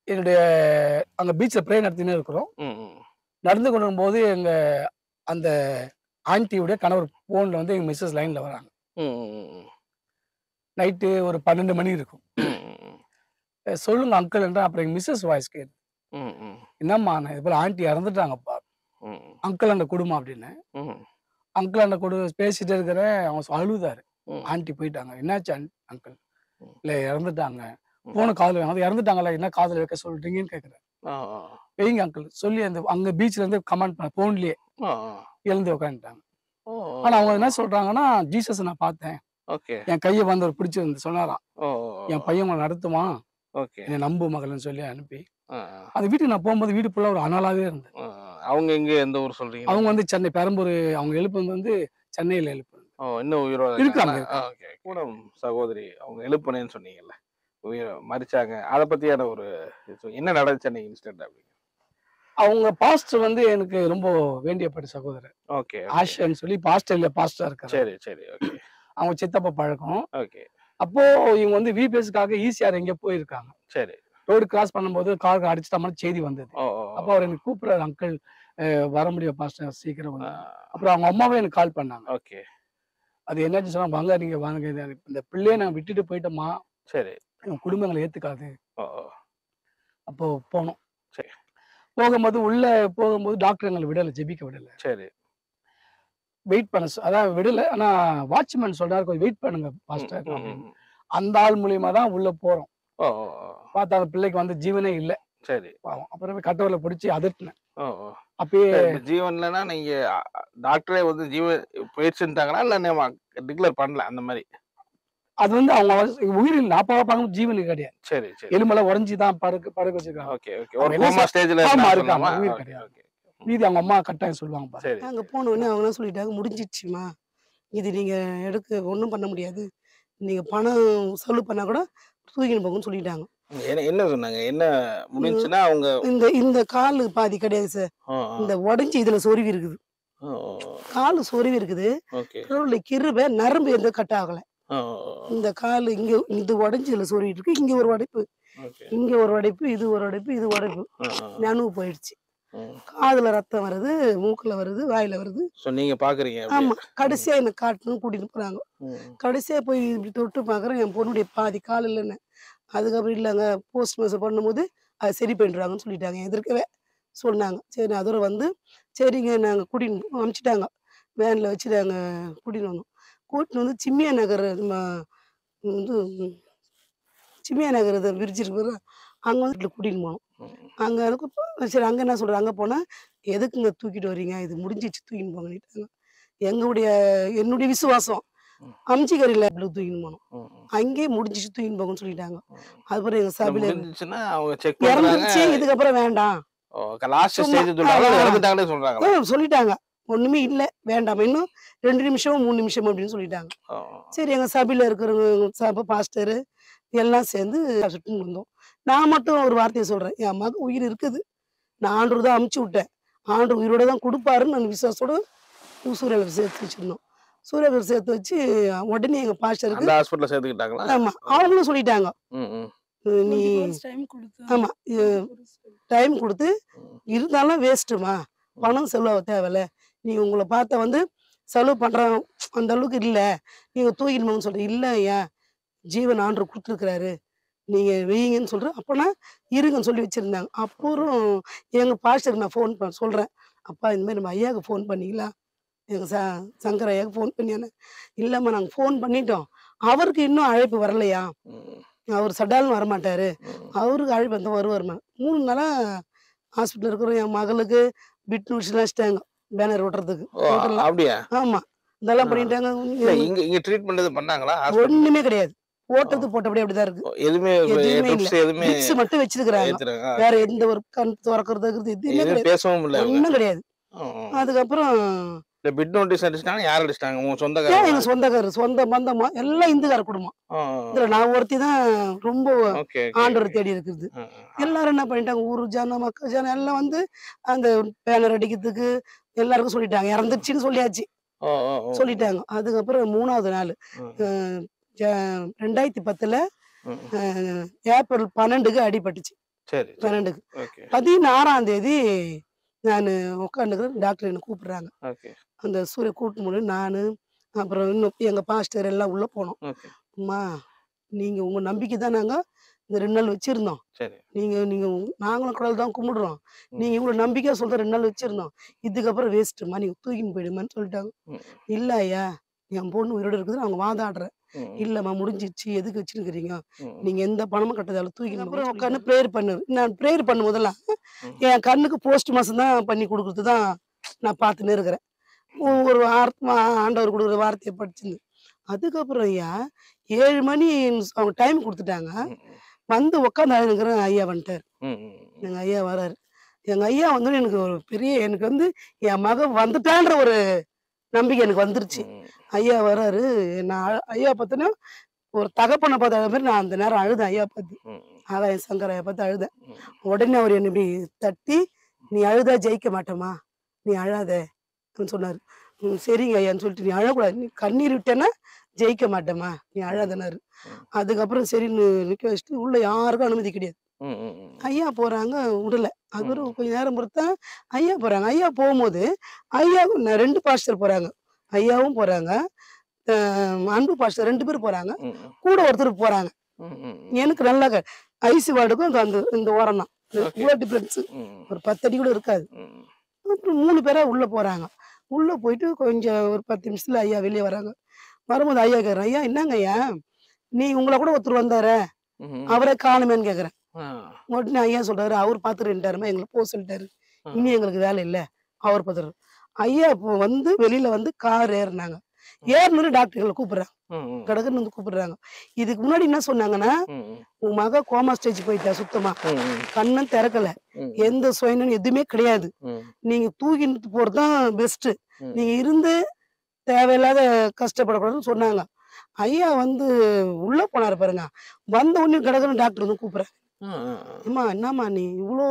என்னுடைய அங்க பீச்ல ப்ரே நடத்தினே இருக்கிறோம். நடந்து கொண்டு வரும்போது எங்க அந்த ஆன்ட்டியுடைய கணவர் போன்ல வந்து எங்க மிஸ்ஸஸ் லைன்ல வராங்க. நைட்டு ஒரு பன்னெண்டு மணி இருக்கும். சொல்லுங்க அங்கிள் என்ற அப்புறம் எங்க மிஸ்ஸஸ் வாய்ஸ் கேட்டு. என்னம்மா நான் இது போல ஆன்ட்டி இறந்துட்டாங்கப்பா. அங்கிள் அந்த குடும்பம் அப்படின்னு. அங்கிள் அந்த குடு பேசிட்டே இருக்கிறேன் அவங்க சொ- அழுதாரு. ஆன்ட்டி போயிட்டாங்க. என்னாச்சு அங்கிள். இல்ல இறந்துட்டாங்க. போன காதல் அது இறந்துட்டாங்களா என்ன காதல் வைக்க சொல்றீங்கன்னு கேக்குறேன். வைங்க அங்கிள் சொல்லி அந்த அங்க பீச்ல இருந்து கமெண்ட் பண்ண போன்லயே. எழுந்து உட்காந்துட்டாங்க ஆனா அவங்க என்ன சொல்றாங்கன்னா ஜீசஸ் நான் பார்த்தேன். ஓகே. என் கையை வந்து அவர் பிடிச்சிருந்து சொன்னாராம். என் பையன் உங்களை நடத்துவான். ஓகே. என்னை நம்பு மகள்னு சொல்லி அனுப்பி. அந்த வீட்டுக்கு நான் போகும்போது வீடு ஃபுல்லா ஒரு அனலாவே இருந்தது. அவங்க எங்க எந்த ஊர் சொல்றீங்க? அவங்க வந்து சென்னை பெரம்பூர் அவங்க எழுப்புனது வந்து சென்னையில எழுப்புனது. ஓ இன்னும் உயிரோட இருக்காங்க, கூட சகோதரி அவங்க எழுப்புனேன்னு சொன்னீங்கல்ல. உயிர் மறிச்சாங்க. அதை பத்தியான ஒரு. என்ன நடந்துச்சு அன்னைக்கு இன்சிடென்ட் அப்படி அவங்க பாஸ்டர் வந்து எனக்கு ரொம்ப வேண்டியப்பட்ட சகோதரர். ஓகே ஆஷன்னு சொல்லி பாஸ்டர்ல பாஸ்டர் இருக்காரு. சரி சரி ஓகே அவங்க சித்தப்பா பழக்கம். ஓகே அப்போ இவங்க வந்து விபிஎஸ்க்காக ஈசிஆர் எங்க போயிருக்காங்க. சரி. ரோடு கிராஸ் பண்ணும்போது கார் அடிச்சிட்டாமனு செய்தி வந்தது. அப்போ அவர் எனக்கு கூப்பிடுறாரு அங்கிள் வர முடியும் பாஸ்டர் சீக்கிரம் அப்புறம் அவங்க அம்மாவே எனக்கு கால் பண்ணாங்க. ஓகே அது என்னாச்சு சொன்னா வாங்க நீங்க வாங்க. இந்த பிள்ளைய நான் விட்டுட்டு போயிட்டோமா? சரி. என் குடும்பங்களை ஏத்துக்காது. அப்போ போனோம். சரி. போகும்போது உள்ள போகும்போது டாக்டர் எங்களை விடல ஜெபிக்க விடல. சரி. வெயிட் பண்ண அதான் விடல ஆனா வாட்ச்மேன் சொல்றாரு கொஞ்சம் வெயிட் பண்ணுங்க பாஸ்டர். அந்த ஆள் மூலியமா தான் உள்ள போறோம். பார்த்தா அந்த பிள்ளைக்கு வந்து ஜீவனே இல்ல. சரி. அப்புறமே கட்டவரை பிடிச்சி அதட்டினேன். அப்பயே ஜீவன்லனா நீங்க டாக்டரே வந்து ஜீவன் போயிடுச்சுட்டாங்களா இல்ல டிக்ளேர் பண்ணல அந்த மாதிரி? அது வந்து அவங்க வந்து உயிர் இல்லை அப்பா பார்க்கும் ஜீவனுக்கு கிடையாது. சரி சரி. எலுமெல்லாம் உடஞ்சி தான் படுக்க படுக்க வச்சிருக்காங்க. Okay okay. ஒரு கோமா ஸ்டேஜ்ல ஆமா, இருக்காங்க, உயிர் கிடையாது. ஓகே மீதி அவங்க அம்மா கட்டாயம் சொல்லுவாங்க சரி அங்க போன உடனே அவங்க என்ன சொல்லிட்டாங்க முடிஞ்சிடுச்சுமா இது நீங்க எடுக்க ஒன்றும் பண்ண முடியாது. நீங்க பணம் செலவு பண்ணா கூட தூக்கின்னு போங்கன்னு சொல்லிட்டாங்க. என்ன என்ன சொன்னாங்க? என்ன முடிஞ்சுன்னா அவங்க இந்த இந்த கால் பாதி கிடையாது சார். இந்த உடஞ்சி இதுல சொருவி இருக்குது. கால் சொருவி இருக்குது. கடவுளுடைய கிருபை நரம்பு எந்த கட் ஆகல. இந்த கால் இங்க இது உடஞ்சி இதுல சொருவிட்டு இருக்கு. இங்க ஒரு உடைப்பு. இங்க ஒரு உடைப்பு இது ஒரு உடைப்பு இது உடைப்பு. நனவு போயிடுச்சு. காதுல ரத்தம் வருது மூக்குல வருது வாயில வருது. நீங்க பாக்குறீங்க? ஆமா. கடைசியா என்ன காட்டணும் கூட்டிட்டு போறாங்க. கடைசியா போய் இப்படி தொட்டு பாக்குறேன். என் பொண்ணுடைய பாதி கால் இல்லைன்னு. அதுக்கப்புறம் இல்லைங்க போஸ்ட் மாசம் பண்ணும்போது அது சரி பண்ணிடுறாங்கன்னு சொல்லிட்டாங்க எதிர்க்கவே சொன்னாங்க. சரி அதோட வந்து சரிங்க நாங்கள் கூட்டின்னு அனுப்பிச்சிட்டாங்க. வேனில் வச்சு நாங்கள் கூட்டின்னு வந்தோம். கூட்டின்னு வந்து சிம்மியா நகர் வந்து சிம்மியா நகர் பிரிட்ஜ் இருக்கு அங்கே வந்து கூட்டின்னு போனோம். அங்கே எனக்கு சரி அங்கே என்ன சொல்கிறாங்க அங்கே போனால் எதுக்குங்க தூக்கிட்டு வர்றீங்க? இது முடிஞ்சிச்சு தூக்கின்னு போங்கன்னுட்டாங்க. எங்களுடைய என்னுடைய விசுவாசம் ம். அம்ச்சிக்கரையில் தூக்கின்னு போனோம். அங்கேயே முடிஞ்சிச்சு தூக்கின்னு போங்கன்னு சொல்லிட்டாங்க. அதுக்கப்புறம் இல்ல, சபையில் இறந்துருச்சு இதுக்கப்புறம் வேண்டாம். சொல்லிட்டாங்க. ஒண்ணுமே இல்ல வேண்டாம். இன்னும் ரெண்டு நிமிஷம் மூணு நிமிஷம் அப்படின்னு சொல்லிட்டாங்க. சரி எங்க சபையில இருக்கிறவங்க சபை பாஸ்டர் எல்லாம் சேர்ந்து வந்தோம் நான் மட்டும் ஒரு வார்த்தையை சொல்றேன். என் மகன் உயிர் இருக்குது. நான் ஆண்டவர் தான் அமுச்சு விட்டேன். ஆண்டு உயிரோட தான் கொடுப்பாருன்னு நான் விசுவாசத்தோட சூரியவில் சேர்த்து வச்சிருந்தோம். சூரியவில் சேர்த்து வச்சு உடனே எங்க பாஸ்டருக்கு அந்த ஹாஸ்பிட்டல்ல சேர்த்துக்கிட்டாங்களா ஆமா அவங்களும் சொல்லிட்டாங்க. நீ ஆமா டைம் கொடுத்து. இருந்தாலும் வேஸ்ட்டுமா பணம் செலவு தேவையில்ல. நீ உங்களை பார்த்தா வந்து செலவு பண்றான் அந்த அளவுக்கு இல்ல. நீங்க தூக்கிடணும்னு சொல்றேன் இல்ல ஏன் ஜீவன் ஆண்டு கொடுத்துருக்குறாரு. நீங்க வெய்யுங்கன்னு சொல்றேன் அப்பனா இருங்கன்னு சொல்லி வச்சிருந்தாங்க. அப்புறம் எங்க பாஸ்டருக்கு நான் ஃபோன் சொல்றேன். அப்பா இந்த மாதிரி நம்ம ஐயாவுக்கு ஃபோன் பண்ணீங்களா எங்கள் ச சங்கரையாக்கு ஃபோன் பண்ணியானே இல்லைம்மா நாங்கள் ஃபோன் பண்ணிட்டோம். அவருக்கு இன்னும் அழைப்பு வரலையா? அவர் சட்டாலும் வரமாட்டாரு. அவருக்கு அழைப்பு வந்து வருவாருமா. மூணு நாளாக ஹாஸ்பிட்டல் இருக்கிறோம். என் மகளுக்கு பிட் நோட்ஸ்லாம் வச்சுட்டாங்க பேனர் ஓட்டுறதுக்கு. அப்படியா? ஆமா. இதெல்லாம். பண்ணிட்டாங்க. இங்க இங்க ட்ரீட்மெண்ட் பண்ணாங்களா? ஒண்ணுமே கிடையாது. ஓட்டது போட்டபடி அப்படிதான் இருக்கு. எதுவுமே எதுவுமே மட்டும் வச்சிருக்கிறாங்க. ஏத்துறாங்க. வேற எந்த ஒரு கண் திறக்கிறது எதுவுமே பேசவும் இல்ல ஒண்ணும் கிடையாது. அதுக்கப்புறம் இந்த பிட் நோட்டீஸ் அடிச்சிட்டாங்க யார் அடிச்சிட்டாங்க? உங்க ஏன் சொந்தக்காரங்க எங்க சொந்தக்காரர்? சொந்த பந்தமா? எல்லாம் இந்துக்கார குடும்பம். இதுல நான் ஒருத்தி தான் ரொம்ப ஆண்டவர் தேடி இருக்குது எல்லாரும் என்ன பண்ணிட்டாங்க? ஊரு ஜனம் மக்கள் ஜனம் எல்லாம் வந்து அந்த பேனர் அடிக்கிறதுக்கு எல்லாருக்கும் சொல்லிட்டாங்க. இறந்துச்சுன்னு சொல்லியாச்சு. சொல்லிட்டாங்க. அதுக்கப்புறம் மூணாவது நாள் ரெண்டாயிரத்தி பத்துல ஏப்ரல் பன்னெண்டுக்கு அடிபட்டுச்சு. பன்னெண்டுக்கு. பதினாறாம் தேதி நான் உட்காந்துக்கிறேன் டாக்டர் என்ன கூப்பிடுறாங்க. அந்த சூரிய கூட்டு முடி நான் அப்புறம் இன்னும் எங்க பாஸ்டர் எல்லாம் உள்ள போனோம். அம்மா நீங்க உங்க நம்பிக்கை தான் நாங்க இந்த ரெண்டு நாள் வச்சிருந்தோம். சரி. நீங்க நீங்க உ- நாங்களும் கடவுள் தான் கும்பிடுறோம். நீங்க இவ்வளவு நம்பிக்கையா சொல்ற ரெண்டு நாள் வச்சிருந்தோம். இதுக்கப்புறம் வேஸ்ட்டுமா நீங்க தூக்கின்னு போயிடுமான்னு சொல்லிட்டாங்க. இல்ல ஐயா என் பொண்ணு உயிரோட இருக்குது அவங்க வாதாடுறேன் இல்லம்மா முடிஞ்சிச்சு எதுக்கு வச்சிருக்கிறீங்க? ம், நீங்க எந்த பணமும் கட்டதால தூக்கி அப்புறம் உட்காந்து ப்ரேயர் பண்ணு நான் ப்ரேயர் பண்ணும் போதெல்லாம் என் கண்ணுக்கு போஸ்ட் மாசம் தான் பண்ணி கொடுக்கறது தான் நான் பார்த்துன்னு இருக்கிறேன். ஒரு வார்த்தை ஆண்டவர் கொடுக்குற வார்த்தையை படிச்சிருந்து அதுக்கப்புறம் ஐயா ஏழு மணி அவங்க டைம் கொடுத்துட்டாங்க. வந்து உட்காந்து ஐயா வந்துட்டார். ம், ம், எங்க ஐயா வராரு. எங்க ஐயா வந்து எனக்கு ஒரு பெரிய எனக்கு வந்து என் மகன் வந்துட்டான்ற ஒரு நம்பிக்கை எனக்கு வந்துருச்சு. ஐயா வராரு. நான் ஐயா பார்த்தோன்னா ஒரு தகப்பனை பார்த்த மாதிரி நான் அந்த நேரம் அழுதேன் ஐயா பார்த்து ம், ஆகாய சங்கர் ஐயா பார்த்து அழுதேன். உடனே அவர் என்னை இப்படி தட்டி நீ அழுதா ஜெயிக்க மாட்டேமா நீ அழாத. சொன்னாரு. "ம், சரிங்க ஐயான்னு சொல்லிட்டு நீ அழக்கூடாது. நீ கண்ணீர் விட்டேன்னா ஜெயிக்க மாட்டேமா நீ அழாதனாரு. அதுக்கப்புறம் சரின்னு நிக்க வச்சுட்டு உள்ள யாருக்கும் அனுமதி கிடையாது. ஐயா போறாங்க விடல ம். கொஞ்ச நேரம் பொறுத்தா ஐயா போறாங்க. ஐயா போகும்போது ஐயா ந- ரெண்டு பாஸ்டர் போறாங்க. ஐயாவும் போறாங்க. அன்பு பாஸ்டர் ரெண்டு பேரும் போறாங்க. கூட ஒருத்தர் போறாங்க. எனக்கு நல்லா ஐசி வார்டுக்கும் அந்த- இந்த ஓரம் தான். இவ்வளோ டிஃப்ரென்ஸ் ஒரு பத்து அடி கூட இருக்காது. அப்புறம் மூணு பேரா உள்ள போறாங்க. உள்ள போயிட்டு கொஞ்சம் ஒரு பத்து நிமிஷத்துல ஐயா வெளியே வராங்க. வரும்போது ஐயா கேக்குறேன் ஐயா என்னங்க ஐயா நீ உங்களை கூட ஒருத்தர் வந்தாரே. அவரை காணுமேன்னு கேக்குறேன் ஆ, உடனே ஐயா சொல்றாரு அவர் பார்த்துட்டு ரெண்டாருமா? எங்களை போக சொல்லிட்டாரு. இனி எங்களுக்கு வேலை இல்லை. அவர் பார்த்துரு ஐயா இப்போ வந்து வெளியில வந்து கார் ஏறினாங்க. ஏறினு டாக்டர்களை கூப்பிடுறாங்க. கடகன்னு வந்து கூப்பிடுறாங்க. இதுக்கு முன்னாடி என்ன சொன்னாங்கன்னா உன் மக கோமா ஸ்டேஜ் போயிட்டா சுத்தமா. கண்ணும் திறக்கல. எந்த சுயனும் எதுவுமே கிடையாது. நீங்க தூக்கிட்டு போறது தான் பெஸ்ட். நீங்க இருந்து தேவையில்லாத கஷ்டப்படக்கூடாதுன்னு சொன்னாங்க. ஐயா வந்து உள்ள போனாரு பாருங்க. வந்த உடனே கடகன்னு டாக்டர் வந்து ஆ. அம்மா என்னம்மா நீ இவ்வளோ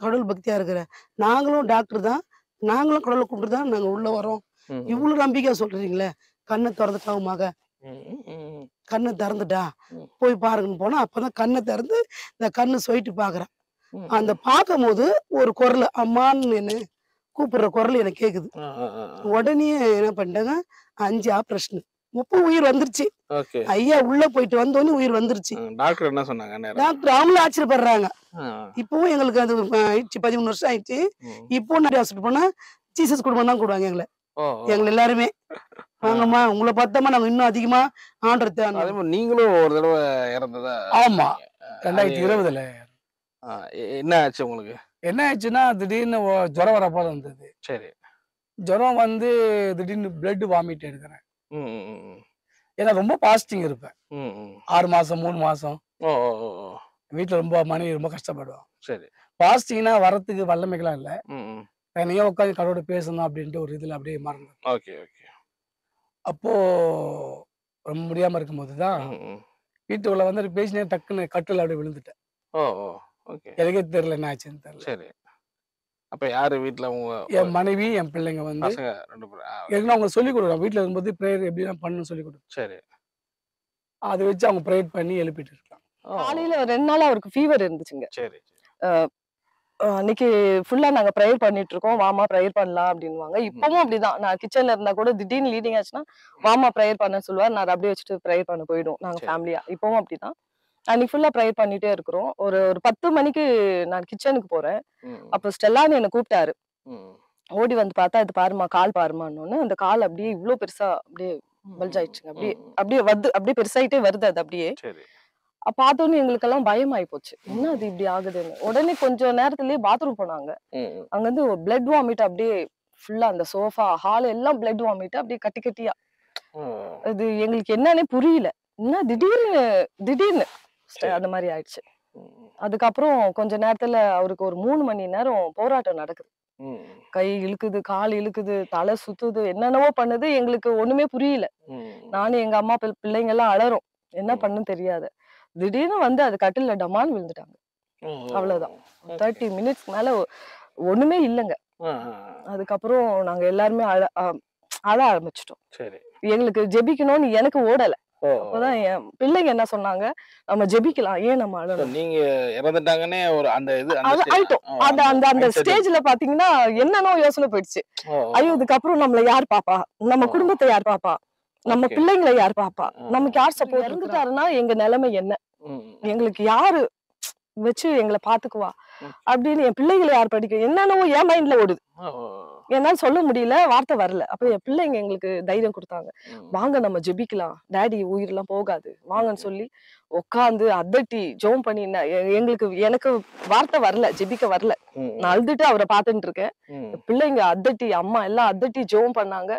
கடவுள் பக்தியா இருக்கிற? நாங்களும் டாக்டர் தான். நாங்களும் கடவுளை கூப்பிட்டு தான் நாங்க உள்ள வரோம் ம், ம், இவ்வளோ நம்பிக்கையா சொல்றீங்களே? கண்ணை திறந்துட்டா உன் மக கண்ணை திறந்துட்டா. போய் பாருங்கன்னு போனா அப்பதான் கண்ணை திறந்து இந்த கண்ணு சொயிட்டு பாக்குறேன் அந்த பார்க்கும் போது ஒரு குரல் அம்மான்னு என்ன கூப்பிடுற குரல் எனக்கு கேக்குது. உடனே என்ன பண்ணிட்டாங்க அஞ்சு ஆப்ரேஷன் முப்பது உயிர் வந்துருச்சு. ஐயா உள்ள போயிட்டு வந்தோடனே உயிர் வந்துருச்சு. டாக்டர் என்ன சொன்னாங்க டாக்டர் அவங்களும் ஆச்சரியப்படுறாங்க. இப்பவும் எங்களுக்கு அது ஆயிடுச்சு பதிமூணு வருஷம் ஆயிடுச்சு. இப்போ நிறைய ஹாஸ்பிட்டல் போனா ஜீசஸ் குடும்பம் தான் கூடுவாங்க எங்களை. எங்களை எல்லாருமே வாங்கம்மா உங்களை பார்த்தோமா நாங்க இன்னும் அதிகமா ஆண்டர் அதே மாதிரி நீங்களும் ஒரு தடவை இறந்ததா ஆமா. ரெண்டாயிரத்தி இருபதுல. என்ன ஆச்சு உங்களுக்கு? என்ன ஆச்சுன்னா திடீர்னு ஜுரம் வர போல இருந்தது சரி. ஜுரம் வந்து திடீர்னு பிளட் வாமிட் எடுக்கிறேன். ஏன்னா ரொம்ப பாஸ்டிங் இருப்பேன். ஆறு மாசம் மூணு மாசம். ஓ ஓ ஓ ஓ. வீட்டுல ரொம்ப மனைவி ரொம்ப கஷ்டப்படுவோம் சரி. பாஸ்டிங்னா வரத்துக்கு வல்லமைகளாம் இல்லை. ம், ம். தனியா உட்காந்து கடவுளோட பேசணும் அப்படின்ட்டு ஒரு இதுல அப்படியே மறந்து ஓகே ஓகே. அப்போ ரொம்ப முடியாம இருக்கும்போது தான். வீட்டுக்குள்ள வந்து பேசினே டக்குன்னு கட்டில் அப்படியே விழுந்துட்டேன். ஓ ஓ ஓகே. எனக்கே தெரியல என்ன ஆச்சுன்னு தெரியல. சரி. அப்ப யாரு வீட்ல உங்க என் மனைவி என் பிள்ளைங்க வந்து ரெண்டு எனக்கு அவங்க சொல்லி கொடுக்குறாங்க. வீட்டுல இருக்கும்போது ப்ரேயர் எப்படிலாம் பண்ணணும்னு சொல்லி கொடுக்கும் சரி. அதை வச்சு அவங்க ப்ரேயர் பண்ணி எழுப்பிட்டு இருக்காங்க. ஓ, காலையில ரெண்டு நாள் அவருக்கு ஃபீவர் இருந்துச்சுங்க. சரி அன்னைக்கு ஃபுல்லா நாங்க ப்ரேயர் பண்ணிட்டு இருக்கோம் வாமா ப்ரேயர் பண்ணலாம் அப்படின்னுவாங்க. இப்பவும் அப்படிதான். நான் கிச்சன்ல இருந்தா கூட திடீர்னு லீடிங் ஆச்சுன்னா வாமா ப்ரேயர் பண்ண சொல்லுவார். நான் அப்படியே வச்சுட்டு ப்ரேயர் பண்ண போயிடும். நாங்க. ஃபேமிலியா இப்பவும் அப்படிதான். அன்னைக்கு ஃபுல்லா ப்ரேயர் பண்ணிட்டே இருக்கிறோம். ஒரு ஒரு பத்து மணிக்கு நான் கிச்சனுக்கு போறேன். அப்போ ஸ்டெல்லான்னு என்னை கூப்பிட்டாரு. ஓடி வந்து பார்த்தா இது பாருமா கால் பாருமான்னு அந்த கால் அப்படியே இவ்ளோ பெருசா அப்படியே பல்ஜ் ஆயிடுச்சுங்க. அப்படியே. அப்படியே வந்து அப்படியே பெருசாயிட்டே வருது அது அப்படியே. பார்த்தோன்னே எங்களுக்கெல்லாம் பயம் ஆயி போச்சு. என்ன அது இப்படி ஆகுதுன்னு? உடனே கொஞ்சம் நேரத்திலேயே பாத்ரூம் போனாங்க. அங்க வந்து பிளட் வாமிட் அப்படியே ஃபுல்லா அந்த சோஃபா ஹால் எல்லாம் பிளட் வாமிட் அப்படியே கட்டி கட்டியா. அது எங்களுக்கு என்னன்னே புரியல. என்ன திடீர்னு திடீர்னு. அந்த மாதிரி ஆயிடுச்சு. அதுக்கப்புறம் கொஞ்ச நேரத்துல அவருக்கு ஒரு மூணு மணி நேரம் போராட்டம் நடக்குது. கை இழுக்குது கால் இழுக்குது தலை சுத்துது என்னென்னவோ பண்ணுது. எங்களுக்கு ஒண்ணுமே புரியல. நானும் எங்க அம்மா பிள்- பிள்ளைங்க எல்லாம் அலறோம். என்ன. பண்ணுன்னு தெரியாது. திடீர்னு வந்து அது கட்டில்ல டமான்னு விழுந்துட்டாங்க. அவ்வளவுதான். தேர்ட்டி மினிட்ஸ் மேல ஒண்ணுமே இல்லைங்க. அதுக்கப்புறம் நாங்க எல்லாருமே அழ அழ ஆரம்பிச்சிட்டோம். சரி. எங்களுக்கு ஜெபிக்கணும்னு எனக்கு ஓடல. அப்பதான் என் பிள்ளைங்க என்ன சொன்னாங்க நம்ம ஜெபிக்கலாம் ஏன் நம்ம அழணும் நீங்க இறந்துட்டாங்கன்னே ஒரு அந்த இது ஆயிட்டோம். அந்த அந்த அந்த ஸ்டேஜ்ல பாத்தீங்கன்னா என்னன்னோ யோசனை போயிடுச்சு. ஐயோ இதுக்கப்புறம் நம்மள யார் பாப்பா? நம்ம. குடும்பத்தை யார் பாப்பா? நம்ம. பிள்ளைங்களை யார் பாப்பா. நமக்கு யார் சப்போர்ட் இறந்துட்டாருன்னா எங்க நிலைமை என்ன. எங்களுக்கு யாரு வச்சு எங்களை பாத்துக்குவா. அப்படின்னு என் பிள்ளைங்களை யார் படிக்க என்னென்னவோ என் மைண்ட்ல ஓடுது என்னால சொல்ல முடியல வார்த்தை வரல. அப்ப என் பிள்ளைங்க எங்களுக்கு தைரியம் கொடுத்தாங்க. வாங்க நம்ம ஜெபிக்கலாம். டாடி உயிரெல்லாம் போகாது. வாங்கன்னு. சொல்லி உட்காந்து அதட்டி ஜோம் பண்ணி எங்களுக்கு எனக்கு வார்த்தை வரல ஜெபிக்க வரல. நான் அழுதுட்டு அவரை பார்த்துட்டு இருக்கேன். பிள்ளைங்க அதட்டி அம்மா எல்லாம் அதட்டி ஜோம் பண்ணாங்க.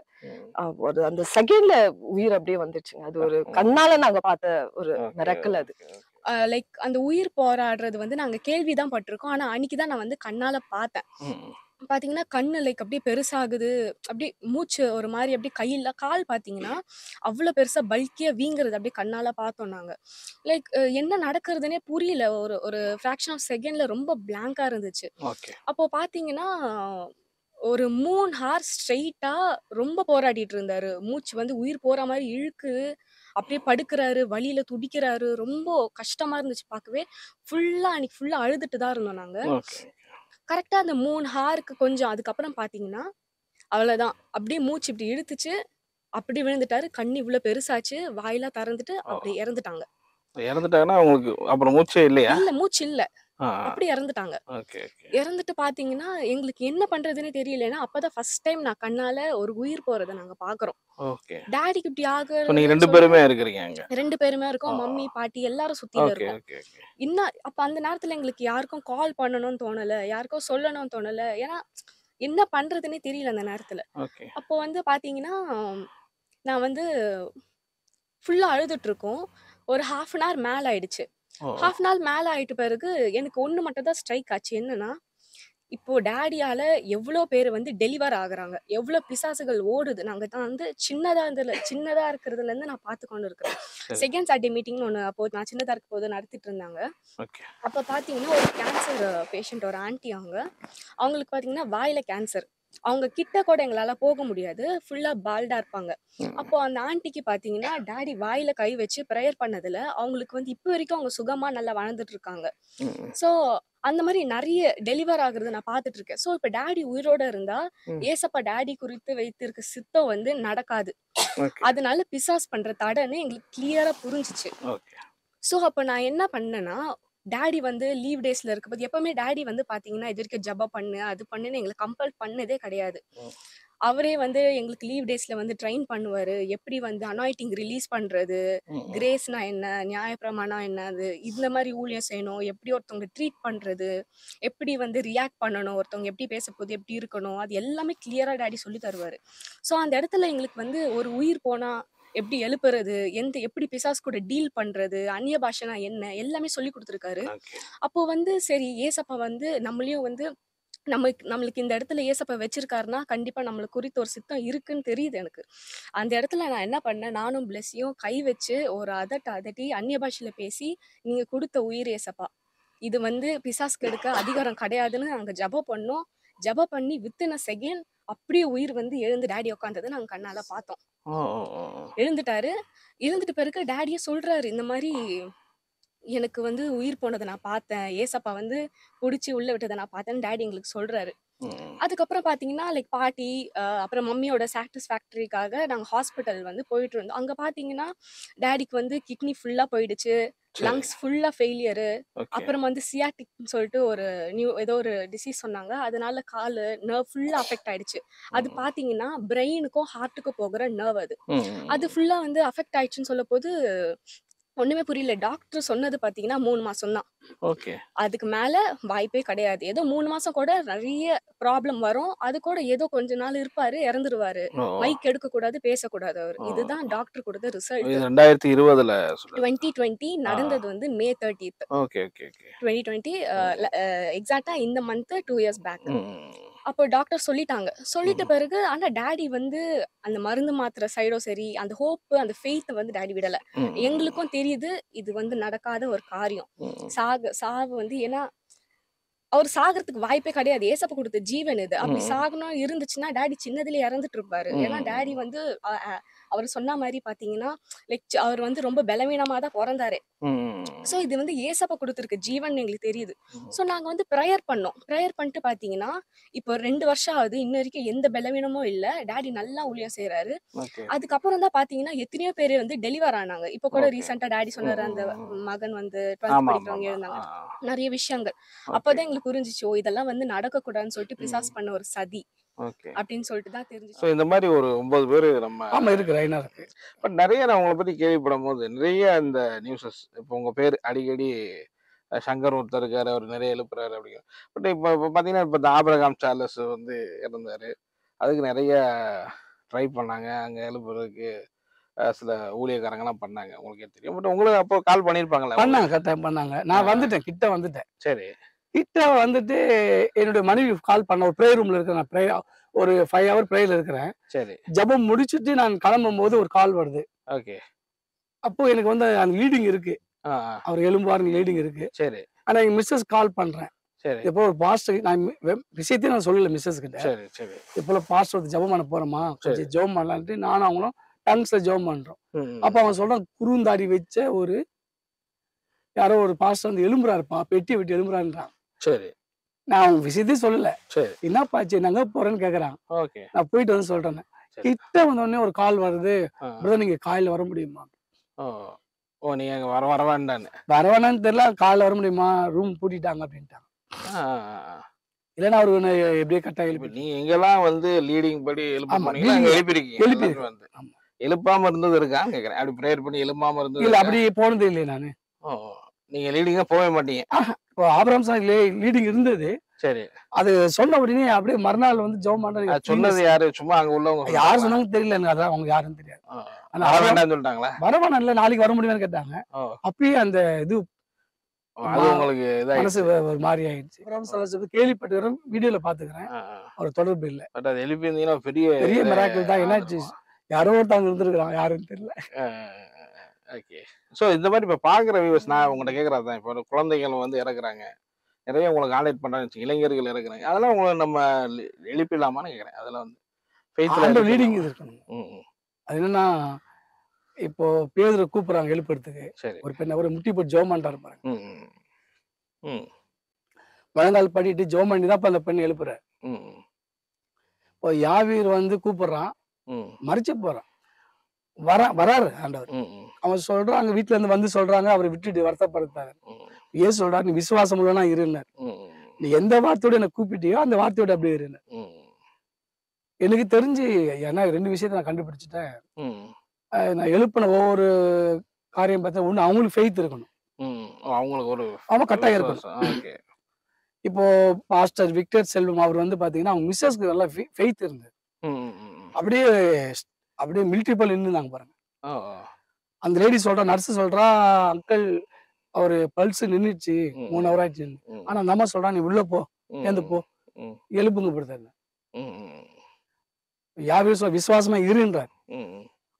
ஒரு அந்த செகண்ட்ல உயிர் அப்படியே வந்துருச்சுங்க. அது ஒரு கண்ணால நாங்க பார்த்த ஒரு மிரக்கல் அது. லைக் அந்த உயிர் போராடுறது வந்து நாங்க கேள்விதான் பட்டிருக்கோம். ஆனா அன்னைக்கு தான் நான் வந்து கண்ணால பார்த்தேன். பாத்தீங்கன்னா கண்ணு லைக் அப்படியே பெருசாகுது. அப்படியே மூச்சு ஒரு மாதிரி அப்படியே கையில கால் பாத்தீங்கன்னா அவ்வளவு பெருசா பல்கியா வீங்குறது அப்படியே கண்ணால பார்த்தோம் நாங்க. லைக் என்ன நடக்கிறதுனே புரியல. ஒரு ஒரு ஃபிராக்ஷன் ஆஃப் செகண்ட்ல ரொம்ப பிளாங்கா இருந்துச்சு. Okay. அப்போ பாத்தீங்கன்னா ஒரு மூணு ஹார் ஸ்ட்ரெயிட்டா ரொம்ப போராடிட்டு இருந்தாரு. மூச்சு வந்து உயிர் போற மாதிரி இழுக்குது அப்படியே படுக்கிறாரு வலியில துடிக்கிறாரு. ரொம்ப கஷ்டமா இருந்துச்சு பார்க்கவே. ஃபுல்லா அன்னைக்கு ஃபுல்லா அழுதுட்டு தான் இருந்தோம் நாங்க. Okay. கரெக்டா அந்த மூணு ஹாருக்கு கொஞ்சம் அதுக்கப்புறம் பாத்தீங்கன்னா அவ்வளவுதான். அப்படியே மூச்சு இப்படி இழுத்துச்சு அப்படி விழுந்துட்டாரு. கண்ணு இவ்வளவு பெருசாச்சு வாயெல்லாம் திறந்துட்டு அப்படி இறந்துட்டாங்க. இறந்துட்டாங்கன்னா உங்களுக்கு அப்புறம் மூச்சே இல்லையா? இல்ல மூச்சு இல்ல. அப்படி இறந்துட்டாங்க. இறந்துட்டு பாத்தீங்கன்னா எங்களுக்கு என்ன பண்றதுன்னே தெரியல ஏன்னா அப்பதான் ஃபர்ஸ்ட் டைம் நான் கண்ணால ஒரு உயிர் போறதை நாங்க பாக்குறோம். டாடிக்கு இப்படி ஆக ரெண்டு பேருமே இருக்கிறீங்க ரெண்டு பேருமே இருக்கோம். மம்மி பாட்டி எல்லாரும் சுத்தில ஓகே இருக்கோம். இன்னும் அப்ப அந்த நேரத்துல எங்களுக்கு யாருக்கும் கால் பண்ணணும்னு தோணல யாருக்கும் சொல்லணும்னு தோணல. ஏன்னா என்ன பண்றதுன்னே தெரியல அந்த நேரத்துல. அப்போ வந்து பாத்தீங்கன்னா நான் வந்து ஃபுல்லா அழுதுட்டு இருக்கோம். ஒரு ஹாஃப் அன் ஹவர் மேல ஆயிடுச்சு. ஹாஃப் அன் ஹவர் மேல ஆயிட்ட பிறகு எனக்கு ஒண்ணு மட்டும் தான் ஸ்ட்ரைக் ஆச்சு. என்னன்னா இப்போ டேடியால எவ்வளோ பேர் வந்து டெலிவர் ஆகுறாங்க? எவ்வளோ பிசாசுகள் ஓடுது? நாங்க தான் வந்து சின்னதா இருந்ததுல சின்னதா இருக்கிறதுல இருந்து நான் பார்த்து கொண்டு இருக்கிறேன். செகண்ட் சாட்டர்டே மீட்டிங்னு ஒன்று அப்போ நான் சின்னதா இருக்க போது நடத்திட்டு இருந்தாங்க. அப்போ பார்த்தீங்கன்னா ஒரு கேன்சர் பேஷண்ட் ஒரு ஆன்ட்டி அவங்க. அவங்களுக்கு பார்த்தீங்கன்னா வாயில கேன்சர் அவங்க கிட்ட கூட எங்களால போக முடியாது. ஃபுல்லா பால்டா இருப்பாங்க. அப்போ அந்த ஆன்ட்டிக்கு பாத்தீங்கன்னா டாடி வாயில கை வச்சு ப்ரேயர் பண்ணதுல அவங்களுக்கு வந்து இப்போ வரைக்கும் அவங்க சுகமா நல்லா வாழ்ந்துட்டு இருக்காங்க. ஸோ அந்த மாதிரி நிறைய டெலிவர் ஆகுறது நான் பார்த்துட்டு இருக்கேன். ஸோ இப்போ டாடி உயிரோட இருந்தா. ஏசப்பா டாடி குறித்து வைத்திருக்க சித்தம் வந்து நடக்காது. அதனால பிசாஸ் பண்ற தடன்னு எங்களுக்கு கிளியரா புரிஞ்சுச்சு. ஸோ அப்போ நான் என்ன பண்ணேன்னா டாடி வந்து லீவ் டேஸ்ல இருக்கும்போது எப்பவுமே டாடி வந்து பாத்தீங்கன்னா இது வரைக்கும் ஜபா பண்ணு அது பண்ணுன்னு எங்களை கம்பல் பண்ணதே கிடையாது. அவரே வந்து எங்களுக்கு லீவ் டேஸ்ல வந்து ட்ரெயின் பண்ணுவாரு எப்படி வந்து அனாயிட்டிங் ரிலீஸ் பண்றது. கிரேஸ்னா என்ன நியாயப்பிரமாணம் என்ன அது இந்த மாதிரி ஊழியம் செய்யணும் எப்படி ஒருத்தவங்க ட்ரீட் பண்றது எப்படி வந்து ரியாக்ட் பண்ணணும் ஒருத்தவங்க எப்படி பேச போது எப்படி இருக்கணும் அது எல்லாமே கிளியரா டாடி சொல்லி தருவாரு ஸோ அந்த இடத்துல எங்களுக்கு வந்து ஒரு உயிர் போனா எப்படி எழுப்புறது? எந்த எப்படி பிசாஸ் கூட டீல் பண்றது? அந்நிய பாஷனா என்ன? எல்லாமே சொல்லி கொடுத்துருக்காரு. அப்போ வந்து சரி ஏசப்பா வந்து நம்மளையும் வந்து நம்மளுக்கு நம்மளுக்கு இந்த இடத்துல ஏசப்பா வச்சிருக்காருன்னா கண்டிப்பா நம்மளுக்கு குறித்த ஒரு சித்தம் இருக்குன்னு தெரியுது எனக்கு. அந்த இடத்துல நான் என்ன பண்ணேன்? நானும் பிளஸையும் கை வச்சு ஒரு அதட்ட அதட்டி அந்நிய பாஷையில பேசி நீங்க கொடுத்த உயிர் ஏசப்பா. இது வந்து பிசாஸ்க்கு எடுக்க அதிகாரம் கிடையாதுன்னு நாங்க ஜெபம் பண்ணோம். ஜெபம் பண்ணி வித்தின செகண்ட் அப்படியே உயிர் வந்து எழுந்து டேடி உட்காந்ததை நாங்க கண்ணால பார்த்தோம். எழுந்துட்டாரு எழுந்துட்ட பிறகு டேடியே சொல்றாரு இந்த மாதிரி எனக்கு வந்து உயிர் போனதை நான் பார்த்தேன். ஏசப்பா வந்து பிடிச்சி உள்ள விட்டதை நான் பார்த்தேன்னு டேடி எங்களுக்கு சொல்றாரு. அதுக்கப்புறம் பாத்தீங்கன்னா லைக் பாட்டி அப்புறம் மம்மியோட சாட்டிஸ்ஃபேக்டரிக்காக நாங்க ஹாஸ்பிட்டல் வந்து போயிட்டு இருந்தோம். அங்க பாத்தீங்கன்னா டேடிக்கு வந்து கிட்னி ஃபுல்லா போயிடுச்சு. லங்ஸ் ஃபுல்லா ஃபெயிலியரு அப்புறம் வந்து சியாட்டிக்னு சொல்லிட்டு ஒரு நியூ ஏதோ ஒரு டிசீஸ் சொன்னாங்க. அதனால காலு நர்வ் ஃபுல்லா அஃபெக்ட் ஆயிடுச்சு. அது. பாத்தீங்கன்னா பிரெயினுக்கும் ஹார்ட்டுக்கும் போகிற நர்வ் அது. அது. ஃபுல்லா வந்து அஃபெக்ட் ஆயிடுச்சுன்னு சொல்ல போது ஒண்ணுமே புரியல. டாக்டர் சொன்னது பாத்தீங்கன்னா மூணு மாசம் தான். ஓகே. அதுக்கு மேல வாய்ப்பே கிடையாது. ஏதோ மூணு மாசம் கூட நிறைய ப்ராப்ளம் வரும். அது கூட ஏதோ கொஞ்ச நாள் இருப்பாரு இறந்துருவாரு. மைக் எடுக்க கூடாது பேசக்கூடாது அவர். இதுதான் டாக்டர் கொடுத்த ரிசல்ட் ரெண்டாயிரத்தி இருபதுல டுவெண்ட்டி டுவெண்ட்டி நடந்தது வந்து May thirtieth okay okay twenty twenty எக்ஸாக்டா இந்த மந்த் டூ இயர்ஸ் பேக் அப்போ டாக்டர் சொல்லிட்டாங்க சொல்லிட்ட. பிறகு ஆனா டாடி வந்து அந்த மருந்து மாத்திரை சைடோ சரி அந்த ஹோப் அந்த ஃபெய்த் வந்து டாடி விடல எங்களுக்கும் தெரியுது இது வந்து நடக்காத ஒரு காரியம். சாக சாவு வந்து ஏன்னா அவர் சாகிறதுக்கு வாய்ப்பே கிடையாது ஏசப்ப கொடுத்த ஜீவன் இது அப்படி. சாகணும் இருந்துச்சுன்னா டாடி சின்னதுல இறந்துட்டு இருப்பாரு ஏன்னா. டாடி வந்து அவர் சொன்ன மாதிரி பாத்தீங்கன்னா லைக் அவர் வந்து ரொம்ப பலவீனமா தான் பிறந்தாரு சோ இது வந்து ஏசப்ப கொடுத்துருக்க ஜீவன் எங்களுக்கு தெரியுது. சோ நாங்க வந்து ப்ரேயர் பண்ணோம். ப்ரேயர் பண்ணிட்டு பாத்தீங்கன்னா இப்போ ரெண்டு வருஷம் ஆகுது. இன்ன வரைக்கும் எந்த பலவீனமும் இல்ல. டாடி நல்லா ஊழியம் செய்யறாரு ஓகே. அதுக்கப்புறம் தான் பாத்தீங்கன்னா எத்தனையோ பேர் வந்து டெலிவர் ஆனாங்க. இப்போ கூட Okay. ரீசெண்டா டாடி சொன்னாரு அந்த. மகன் வந்து டுவெல்த் படிக்கிறவங்க இருந்தாங்க. நிறைய விஷயங்கள். அப்பதான் எங்களுக்கு புரிஞ்சுச்சு இதெல்லாம் வந்து நடக்க கூடாதுன்னு சொல்லிட்டு பிசாஸ் பண்ண ஒரு சதி. அப்படின்னு சொல்லிட்டு தான் ஸோ தெரிஞ்சுச்சு இந்த மாதிரி ஒரு ஒன்பது பேர் நம்ம ஆமா இருக்கு ரைனா இருக்கு பட் நிறைய நான் உங்களை பத்தி கேள்விப்படும் போது நிறைய இந்த நியூஸஸ் இப்போ உங்க பேர் அடிக்கடி சங்கர் ஒருத்தர் இருக்காரு அவர் நிறைய எழுப்புறாரு அப்படிங்கிற. பட் இப்போ இப்போ பார்த்தீங்கன்னா இப்போ இந்த ஆபிரகாம் சார்லஸ் வந்து இறந்தாரு. அதுக்கு நிறைய ட்ரை பண்ணாங்க அங்கே எழுப்புறதுக்கு சில ஊழியக்காரங்கலாம் பண்ணாங்க உங்களுக்கே தெரியும். பட் உங்களுக்கு அப்போ கால் பண்ணியிருப்பாங்களே பண்ணாங்க கட்டாயம் பண்ணாங்க. நான் வந்துட்டேன் கிட்ட வந்துட்டேன். சரி. கிட்ட வந்துட்டு என்னுடைய மனைவி கால் பண்ண ஒரு ப்ரேயர் ரூம்ல இருக்கேன் நான் ப்ரேயர் ஒரு ஃபைவ் ஹவர் ப்ரேயர்ல இருக்கிறேன். சரி. ஜெபம் முடிச்சுட்டு நான் கிளம்பும் போது ஒரு கால் வருது. ஓகே. அப்போ எனக்கு வந்து அந்த லீடிங் இருக்கு. அவர் எலும்பாருங்க லீடிங் இருக்கு. சரி. ஆனா எங்க மிஸ்ஸஸ் கால் பண்றேன். சரி. எப்போ ஒரு பாஸ்டர் நான் விஷயத்தையும் நான் சொல்லல மிஸ்ஸஸ் கிட்ட. சரி சரி. எப்போ பாஸ்டர் ஜெபம் பண்ண போறோமா? ஜெபம் பண்ணலான்ட்டு நானும் அவங்களும் டங்ஸ்ல ஜெபம் பண்றோம். அப்ப அவன் சொல்றான் குறுந்தாடி வச்ச ஒரு யாரோ ஒரு பாஸ்டர் வந்து எலும்புறாருப்பா பெட்டி விட்டு எலும்புறான்றான் சரி. நான் அவங்க விஷயத்தையும் சொல்லல. சரி. என்னப்பாச்சு நாங்க போறேன்னு கேக்குறான். ஓகே. நான் போயிட்டு வந்து சொல்றேன் சரி. கிட்ட வந்த உடனே ஒரு கால் வருது. பிரதர் நீங்க காலையில வர முடியுமா? ஓ. நீங்க வர வர வேண்டான்னு. வரவேணான்னு தெரியல. காலைல வர முடியுமா? ரூம் பூட்டிட்டாங்க அப்படின்ட்டாங்க. இல்லைன்னா அவரு எப்படியே இப்ப எழுப்பி நீங்க எங்கெல்லாம் வந்து லீடிங் படி எழுப்ப ஆமா, போனீங்களோ அங்க leading எழுப்பிருக்கீங்க எழுப்பி வந்து. எழுப்பாம இருந்தது இருக்கான்னு கேக்குறேன். அப்படி ப்ரேயர் பண்ணி எழுப்பாம இருந்தது இல்ல? அப்படி போனது இல்லையே நானு. ஓ. நீங்க லீடிங்கா போகவே மாட்டீங்க. ஆபராம் சார் லீடிங் இருந்தது. சரி. அது சொன்ன உடனே அப்படியே மறுநாள் வந்து ஜெபம் பண்றது சொன்னது யாரு? சும்மா அங்க உள்ளவங்க யார்? சொன்னாங்க தெரியல எனக்கு. அதான் அவங்க யாருன்னு தெரியாது. ஆனா வேண்டாம்னு சொல்லிட்டாங்களா? வரவேணாம் இல்ல நாளைக்கு வர முடியுமான்னு கேட்டாங்க. அப்பயே அந்த இது உங்களுக்கு மனசு ஒரு மாதிரி ஆயிடுச்சு. ஆபராம் சார் கேள்விப்பட்டுக்கிறேன் வீடியோல பாத்துக்கிறேன். அவர் தொடர்பு இல்ல. பட் அது எழுப்பி இருந்தீங்கன்னா பெரிய பெரிய மிராக்கிள் தான். என்னாச்சு யாரோ ஒருத்தவங்க இருந்திருக்கிறாங்க. யாருன்னு தெரியல. ஓகே ஸோ இந்த மாதிரி இப்போ பார்க்குற வியூவர்ஸ் நான் உங்கள்கிட்ட கேட்குறது தான் இப்போ குழந்தைகள் வந்து இறக்குறாங்க. நிறைய உங்களை கான்டாக்ட் பண்ணுறாங்க இளைஞர்கள் இறக்குறாங்க. அதெல்லாம் உங்களை நம்ம எழுப்பிடலாமான்னு கேட்குறேன் அதெல்லாம் வந்து ஃபெய்த்தில் லீடிங் இருக்கணும். ம் ம், அது என்னன்னா இப்போ பேதுரை கூப்பிடுறாங்க எழுப்புறதுக்கு. சரி. ஒரு பெண்ணை ஒரு முட்டி போட்டு ஜோம் பண்றாரு பாருங்க ம் முழங்கால் படிட்டு ஜோம் பண்ணி தான் இப்ப அந்த பெண் எழுப்புற. ம் ம், இப்போ யாவீர் வந்து கூப்பிடுறான். ம். மறிச்சு போறான். வர வராரு ஆண்டவர். ம் ம். அவன் சொல்றான் அங்க வீட்டுல இருந்து வந்து சொல்றாங்க அவரை விட்டுட்டு வருத்தப்படுத்தாரு ஏன் சொல்றாரு நீ விசுவாசம் உள்ளனா இருன்னார் ம். நீ எந்த வார்த்தையோட என்ன கூப்பிட்டியோ அந்த வார்த்தையோட அப்படியே இருந்த ம். எனக்கு தெரிஞ்சு ஏன்னா ரெண்டு விஷயத்த நான் கண்டுபிடிச்சிட்டேன். நான் எழுப்பின ஒவ்வொரு காரியம் பார்த்தா ஒண்ணு அவங்களுக்கு ஃபெய்த் இருக்கணும். அவங்களுக்கு ஒரு அவன் கட்டாயம் இருக்கணும். இப்போ பாஸ்டர் விக்டர் செல்வம் அவர் வந்து பாத்தீங்கன்னா அவங்க மிஸ்ஸஸ்க்கு நல்லா ஃபெய்த் இருந்தது. அப்படியே அப்படியே மிலிட்ரி போல் நின்றுந்தாங்க பாருங்க. அந்த லேடி சொல்றா நர்ஸ் சொல்றா அங்கிள் அவரு பல்ஸ் நின்னுச்சு ம். மூணு ஹவர் ஆயிடுச்சு ஆனா அந்த அம்மா சொல்றா நீ உள்ள போ ஏந்து போ. ம், எழுப்புங்க படுத்தாரு ம், ம், யாவே விசுவாசமா இருன்றார்.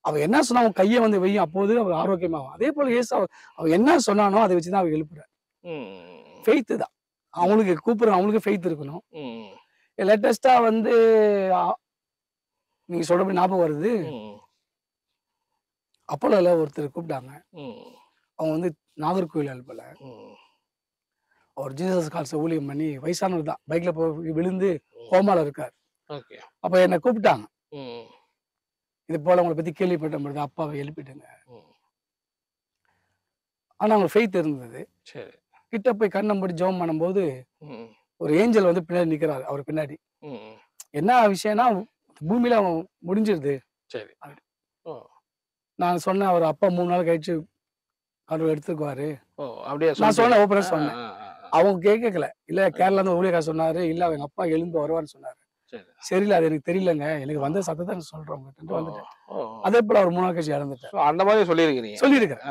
அவ என்ன சொன்னா அவன் கையை வந்து வையும் அப்போது அவர் ஆரோக்கியமாகும் அதே போல ஏசு அவ அவ என்ன சொன்னானோ அதை வச்சுதான் அவர் எழுப்புறார். ம், ம், ஃபெய்த் தான். அவங்களுக்கு கூப்பிடுற அவங்களுக்கு ஃபெய்த் இருக்கணும். லேட்டஸ்டா வந்து நீங்க சொல்றபடி ஞாபகம் வருது. ம், அப்போலோல ஒருத்தர் கூப்பிட்டாங்க. அவங்க வந்து நாகர்கோவில் அனுப்பல ம். அவர் ஜீசஸ் கால்ஸ் ஊழியம் பண்ணி வயசானவர் தான். பைக்ல போய் விழுந்து கோமால இருக்கார். ஓகே. அப்ப என்னை கூப்பிட்டாங்க. இது போல உங்களை பத்தி கேள்விப்பட்ட பொழுது அப்பாவை எழுப்பிட்டுங்க. ம். ஆனா அவங்க ஃபெய்த் இருந்தது. சரி. கிட்ட போய் கண்ணை மூடி ஜெபம் பண்ணும்போது ஒரு ஏஞ்சல் வந்து பின்னாடி நிக்கிறாரு அவர் பின்னாடி. என்ன விஷயம்னா பூமியில அவன் முடிஞ்சிருது. சரி. நான் சொன்னேன் அவர் அப்பா மூணு நாள் கழிச்சு அவர் எடுத்துக்குவாரு. ஓ அப்படியே நான். சொன்னேன் ஓப்பனா ஆ, சொன்னேன். அவங்க கேட்கல. இல்ல கேரளா இருந்து ஊழியக்கார சொன்னாரு இல்ல அவங்க அப்பா எழுந்து வருவான்னு சொன்னாரு. சரி. சரியில்ல அது எனக்கு தெரியலங்க. எனக்கு வந்த சத்தத்தை நான் சொல்றேன் வந்துட்டேன். அதே போல அவர் மூணு நாள் கழிச்சு இறந்துட்டேன் அந்த மாதிரி சொல்லியிருக்கிறீங்க சொல்லியிருக்கேன்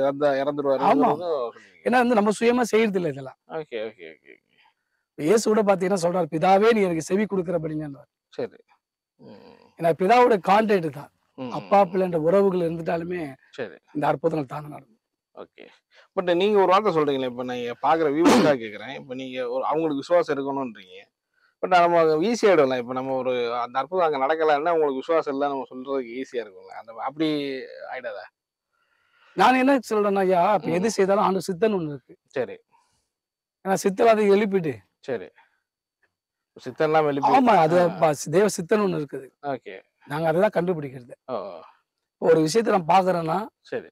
இறந்த இறந்துருவாரு ஆமா. ஏன்னா வந்து நம்ம சுயமா செய்யறது இல்லை இதெல்லாம். ஓகே ஓகே ஓகே இப்ப இயேசு கூட பாத்தீங்கன்னா சொல்றாரு பிதாவே நீ எனக்கு செவி கொடுக்குறபடிங்க சரி. ஏன்னா பிதாவோட கான்டாக்ட் தான். அப்பா. பிள்ளைன்ற உறவுகள் இருந்துட்டாலுமே சரி. இந்த அற்புதங்கள் தானே நடக்கும். ஓகே. பட் நீங்க ஒரு வார்த்தை சொல்றீங்களே இப்ப நீங்க பாக்குற வியூவர்ஸாக கேக்குறேன். இப்ப நீங்க ஒரு அவங்களுக்கு விசுவாசம் இருக்கணும்ன்றீங்க. பட் நம்ம ஈஸியா ஆயிடும்ல. இப்ப நம்ம ஒரு அந்த அற்புதம் அங்க நடக்கலன்னா உங்களுக்கு விசுவாசம் இல்லை நம்ம சொல்றதுக்கு ஈஸியா இருக்கும்ல. அந்த அப்படி ஆயிடாதா? நான் என்ன சொல்றேன்னா ஐயா இப்ப. எது செய்தாலும் ஆண்டு சித்தன் ஒண்ணு இருக்கு. சரி. ஏன்னா சித்தன் அதை எழுப்பிட்டு. சரி. சித்தன்லாம் வெளி ஆமா அது தேவ சித்தன் ஒண்ணு இருக்குது. ஓகே. நாங்க அதை தான் கண்டுபிடிக்கிறது. ஒரு விஷயத்தை நான் பாக்குறேன்னா சரி.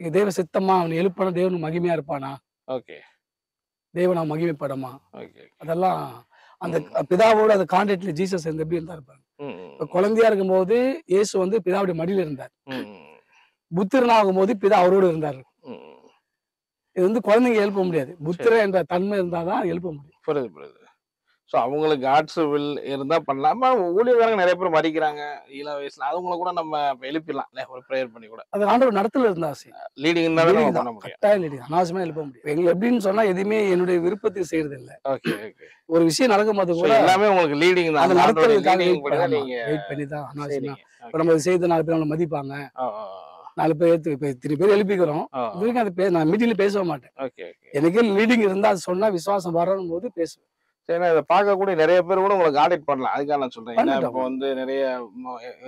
தேவ சித்தமா அவன் எழுப்பானா தேவன் மகிமையா இருப்பானா? ஓகே. தேவனா மகிமைப்படமா? ஓகே. அதெல்லாம் அந்த பிதாவோட அந்த கான்டாக்ட்ல ஜீசஸ் எப்படி இருந்தா இருப்பாரு ம் இப்ப குழந்தையா இருக்கும்போது இயேசு வந்து பிதாவுடைய மடியில இருந்தார். ம் புத்திரன் ஆகும்போது பிதா அவரோடு இருந்தார். இது வந்து குழந்தைங்க எழுப்ப முடியாது. புத்திர என்ற தன்மை இருந்தாதான் எழுப்ப முடியும். புரியுது புரியுது. ஸோ அவங்களுக்கு காட்ஸ் வில் இருந்தா பண்ணலாமா. ஊழியர்காரங்க நிறைய பேர் மறிக்கிறாங்க இளம் வயசுல அவங்கள கூட நம்ம எழுப்பிடலாம். ஒரு ப்ரேயர் பண்ணி கூட. அது ஆண்டவர் நடத்துல இருந்தா சரி. லீடிங் இருந்தாலும் பண்ண. முடியும். கட்டாயம் leading. அனாவசியமா எழுப்ப முடியும். எங்களை எப்படின்னு சொன்னா எதுவுமே என்னுடைய விருப்பத்துக்கு செய்யறது இல்ல ஓகே ஓகே ஒரு விஷயம் நடக்கும்போது ஸோ கூட எல்லாமே உங்களுக்கு லீடிங் தான். ஆண்டோட நடத்துறதுக்காக வெயிட் பண்ணி தான் அனாவசியமா. இப்ப நம்ம செய்த நாலு பேர் நம்மளை மதிப்பாங்க. நாலு பேர் இப்ப இத்தனை பேர் எழுப்பிக்கிறோம். இது வரைக்கும் அது நான் மீட்டிங்ல பேசவே மாட்டேன். ஓகே ஓகே எனக்கே லீடிங் இருந்தா அது சொன்னா விசுவாசம் வரணும் போது பேசுவேன். சரி நான் இதை பார்க்கக்கூடிய நிறைய பேர் கூட உங்களை கான்டாக்ட் பண்ணலாம். அதுக்காக நான் சொல்றேன். ஏன்னா. இப்போ வந்து நிறைய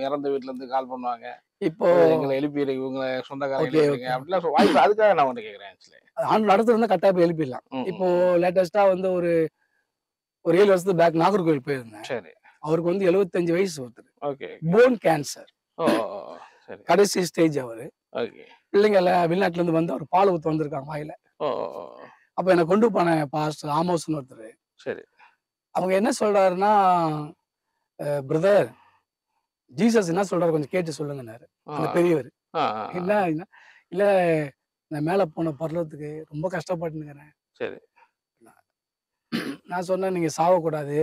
இறந்த வீட்ல இருந்து கால் பண்ணுவாங்க. இப்போ எங்களை எழுப்பி இவங்க சொந்தக்காரங்க. அப்படிலாம் வாய்ப்பு அதுக்காக நான் வந்து கேட்கறேன் ஆண்டு நடத்துறதா கட்டாயம் போய் எழுப்பிடலாம். இப்போ லேட்டஸ்டா வந்து ஒரு ஒரு ஏழு வருஷத்துக்கு பேக் நாகர்கோவில் போயிருந்தேன். சரி. அவருக்கு வந்து 75 வயசு ஒருத்தர். ஓகே போன் கேன்சர் கடைசி ஸ்டேஜ் அவரு. ஓகே பிள்ளைங்க வெளிநாட்டுல இருந்து வந்து அவர் பால் ஊத்து வந்திருக்காங்க வாயில. அப்ப என்னை கொண்டு போன பாஸ்டர் ஆமோஸ்னு ஒருத்தர். சரி. அவங்க என்ன சொல்றாருன்னா பிரதர் ஜீசஸ் என்ன சொல்றாரு? கொஞ்சம் கேட்டு சொல்லுங்கன்னாரு. அந்த பெரியவர். என்ன இல்ல நான் மேல போன பரலத்துக்கு ரொம்ப கஷ்டப்பட்டுங்கிறேன் சரி. நான் சொன்னேன் நீங்க சாவக்கூடாது.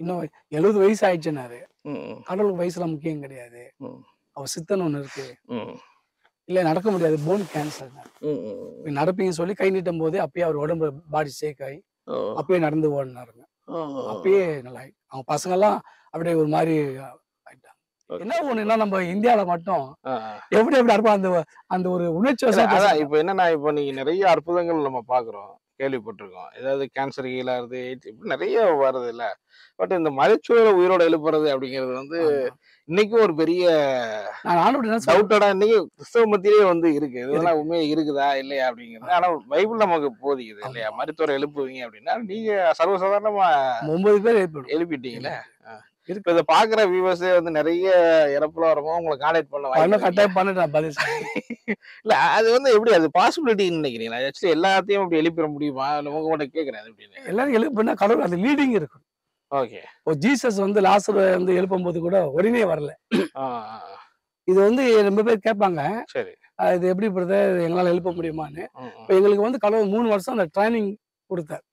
இன்னும் எழுபது வயசு ஆயிடுச்சுன்னாரு கடவுளுக்கு வயசுல முக்கியம் கிடையாது. அவர் சித்தன் ஒண்ணு இருக்கு. இல்ல நடக்க முடியாது. போன் கேன்சர் ம், ம். நடப்பீங்க சொல்லி கை நீட்டும் போதே அப்பயே அவர் உடம்பு பாடி ஷேக் ஆகி அப்பயே நடந்து ஓடினாருங்க. அப்பயே நல்லா அவங்க பசங்க எல்லாம் அப்படியே ஒரு மாதிரி. என்ன ஒண்ணுன்னா நம்ம இந்தியால மட்டும். எப்படி எப்படி இருக்கும் அந்த அந்த ஒரு உணர்ச்சி. இப்போ என்னன்னா இப்போ நீங்க நிறைய அற்புதங்கள் நம்ம பாக்குறோம் கேள்விப்பட்டிருக்கோம். ஏதாவது கேன்சர் கீழாருது இப்படி நிறைய வருது இல்ல பட் இந்த மலைச்சுவரை உயிரோட எழுப்புறது அப்படிங்கிறது வந்து. இன்னைக்கும் ஒரு பெரிய டவுட்டடா இன்னைக்கு கிறிஸ்தவ மத்தியிலேயே வந்து இருக்கு. இதெல்லாம் உண்மையா இருக்குதா இல்லையா அப்படிங்கிறது. ஆனா பைபிள் நமக்கு போதிக்குது இல்லையா. மருத்துவரை எழுப்புவீங்க அப்படின்னா நீங்க சர்வசாதாரணமா ஒன்பது பேர் எழுப்பிட்டீங்களே. இப்ப இதை பாக்குற வியூவர்ஸே வந்து நிறைய இறப்புல வரமோ உங்களை கான்டாக்ட் பண்ண. கட்டாயம் பண்ணிட்டு நான் பதில். இல்ல அது வந்து எப்படி அது பாசிபிலிட்டின்னு நினைக்கிறீங்களா? ஆக்சுவலி எல்லாத்தையும் அப்படி எழுப்பிட முடியுமா? இல்ல உங்க கூட கேக்குறேன் அது எப்படின்னு. எல்லாரும் எழுப்புனா கடவுள் அது லீடிங் இருக்கும். ஓகே இப்போ ஜீசஸ் வந்து லாசர் வந்து எழுப்பும் போது கூட உடனே வரல. இது வந்து ரொம்ப பேர் கேட்பாங்க. சரி. இது எப்படி பிரதர் எங்களால எழுப்ப முடியுமான்னு. இப்போ எங்களுக்கு வந்து கடவுள் மூணு வருஷம் அந்த ட்ரைனிங் கொடுத்தார்.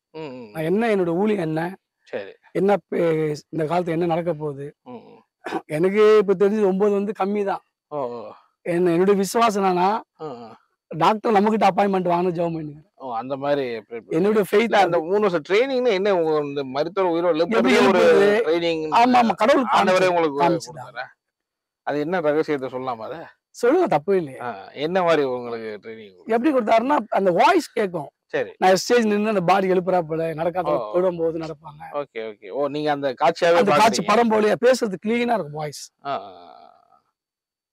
நான் என்ன என்னோட ஊழியம் என்ன? சரி. என்ன இந்த காலத்துல என்ன நடக்க போகுது. எனக்கு இப்ப தெரிஞ்சது ஒன்பது வந்து கம்மி தான் என்ன என்னுடைய விசுவாசம் என்னன்னா. டாக்டர் நம்மகிட்ட அப்பாயின்மெண்ட் வாங்கணும் ஜெபம் பண்ணுங்க அந்த மாதிரி என்னுடைய ஃபெய்த் அந்த மூணு வருஷம் ட்ரைனிங்னா என்ன உங்க இந்த மருத்துவர் உயிரோட? ட்ரைனிங் ஆமா ஆமா கடவுள் ஆண்டவரே. உங்களுக்கு அது என்ன ரகசியத்தை சொல்லலாமா அதை? சொல்லுங்க தப்பு இல்லையா. என்ன மாதிரி உங்களுக்கு ட்ரைனிங் எப்படி கொடுத்தாருன்னா அந்த வாய்ஸ் கேட்கும் சரி. நான் ஸ்டேஜ் நின்று அந்த பாடி எழுப்புறாப்புல நடக்காத ஓ. விடும் போது நடப்பாங்க. Okay okay. ஓ நீங்க அந்த காட்சியாவே அந்த காட்சி படம் போலியா பேசுறது கிளீனா இருக்கும் வாய்ஸ்.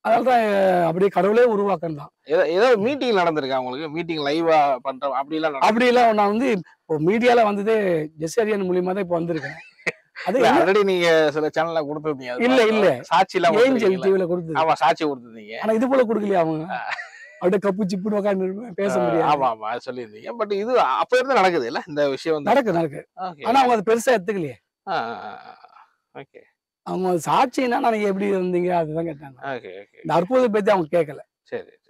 அதனாலதான் அப்படியே கடவுளே உருவாக்கம் தான். ஏதோ மீட்டிங் நடந்திருக்கா உங்களுக்கு? மீட்டிங் லைவா பண்ற அப்படிலாம் நடந்து அப்படி எல்லாம் நான் வந்து இப்போ மீடியால வந்ததே ஜெசரியன் மூலியமா தான் இப்போ வந்திருக்கேன். அது ஆல்ரெடி நீங்க சில சேனல்ல கொடுத்துருந்தீங்க இல்ல, இல்ல. சாட்சி எல்லாம் ஏஞ்சல்? டிவில கொடுத்தது. ஆமா சாட்சி கொடுத்துருந்தீங்க. ஆனா இது போல கொடுக்கலையா அவங்க? அப்படியே கப்பு சிப்புன்னு உட்காந்து பேச ஆமா முடியாது. ஆமா அது சொல்லியிருந்தீங்க. பட் இது அப்ப இருந்து நடக்குது இல்ல? இந்த விஷயம் வந்து? நடக்கு நடக்கு. ஆனா அவங்க அது பெருசா எடுத்துக்கலையே. ஓகே அவங்க சாட்சின்னா நீங்க எப்படி இருந்தீங்க அதுதான் கேட்டாங்க. ஓகே ஓகே இந்த அற்புதத்தை பத்தி அவங்க கேட்கல சரி சரி.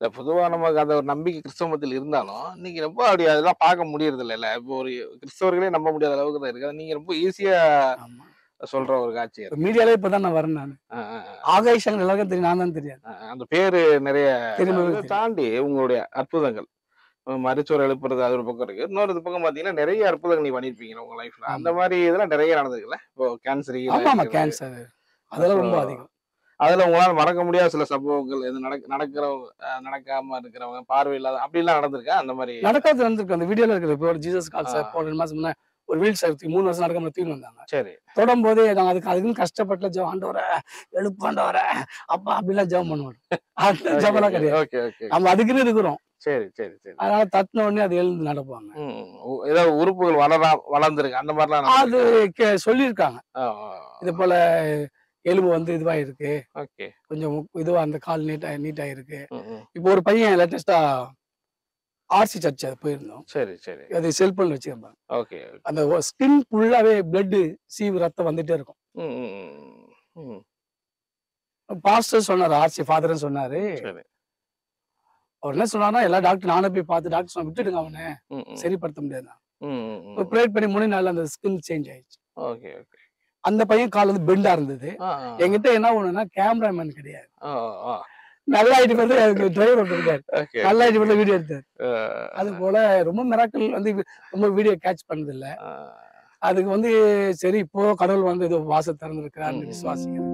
இல்ல பொதுவா நமக்கு அந்த ஒரு நம்பிக்கை கிறிஸ்தவத்தில் இருந்தாலும் நீங்க ரொம்ப அப்படி அதெல்லாம் பார்க்க முடியறது இல்ல? இப்போ ஒரு கிறிஸ்தவர்களே நம்ப முடியாத அளவுக்கு தான் இருக்கு அது நீங்க ரொம்ப ஈஸியா ஆமா. சொல்ற ஒரு காட்சி. மீடியால இப்பதான் நான் வரேன் நான். ஆ, ஆ, ஆ. ஆகாஷ் சங்கர் எல்லாருக்கும் தெரியும் நான் தான் தெரியாது. அந்த பேரு நிறைய. தாண்டி உங்களுடைய அற்புதங்கள். மருத்துவர் எழுப்புறது அது ஒரு பக்கம் இருக்கு. இன்னொரு பக்கம் பாத்தீங்கன்னா நிறைய அற்புதங்கள் நீ பண்ணிருப்பீங்க உங்க லைஃப்ல அந்த. மாதிரி இதெல்லாம் நிறைய நடந்திருக்குல்ல? இப்போ கேன்சர் ஆமா கேன்சர் அதெல்லாம் ரொம்ப அதிகம். அதுல உங்களால மறக்க முடியாத சில சம்பவங்கள் எது நடக்க நடக்கிறவங்க நடக்காம இருக்கிறவங்க பார்வை இல்லாத அப்படி எல்லாம் நடந்திருக்கா? அந்த மாதிரி நடக்காது நடந்திருக்கு. அந்த வீடியோல இருக்கிற இப்போ ஜீசஸ் கால். சார் போன மாசம் ஒரு வீல் சார் மூணு வருஷம் நடக்காம தூக்கி வந்தாங்க. சரி. தொடும் போதே நாங்க அதுக்கு அதுக்குன்னு கஷ்டப்பட்ட ஜெபம் ஆண்டவர எழுப்பாண்டவர அப்பா அப்படிலாம் ஜெபம் பண்ணுவோம் அந்த ஜெபம்லாம் கிடையாது. நம்ம அதுக்குன்னு இருக்கிறோம். சரி சரி சரி. அதனால தட்டின உடனே அது எழுந்து நடப்பாங்க. ஏதாவது உறுப்புகள் வளரா வளர்ந்துருக்கு. அந்த மாதிரிலாம் அது சொல்லியிருக்காங்க? இது போல எலும்பு வந்து இதுவா இருக்கு ஓகே. கொஞ்சம் இதுவா அந்த கால் நீட்டா நீட்டா இருக்கு. இப்போ ஒரு பையன் லேட்டஸ்டா ஆர்சி சர்ச் அது போயிருந்தோம். சரி சரி. அது செல்போன் வச்சிருப்பாங்க ஓகே அந்த ஸ்கின் ஃபுல்லாவே பிளட் சீவு ரத்தம் வந்துட்டே இருக்கும். பாஸ்டர் சொன்னாரு ஆர்சி ஃபாதர்னு சொன்னாரு. அவர் என்ன சொன்னாருன்னா எல்லா டாக்டர் நானும் போய் பார்த்து டாக்டர் சொன்ன விட்டுடுங்க அவனை. சரிப்படுத்த முடியாது. ப்ரேட் பண்ணி மூணு நாள்ல அந்த ஸ்கின் சேஞ்ச் ஆயிடுச்சு. Okay okay. அந்த பையன் கால் வந்து பெண்டா இருந்தது. என்கிட்ட என்ன ஒண்ணுன்னா கேமராமேன் கிடையாது. நல்லா வந்து எனக்கு டிரைவர் இருக்காரு. நல்லா வந்து வீடியோ எடுத்தாரு. அது போல ரொம்ப மிராக்கள் வந்து ரொம்ப வீடியோ கேட்ச் பண்ணது இல்ல. அதுக்கு வந்து சரி இப்போ கடவுள் வந்து ஏதோ வாச திறந்திருக்கிறான்னு. விசுவாசிக்கிறேன்.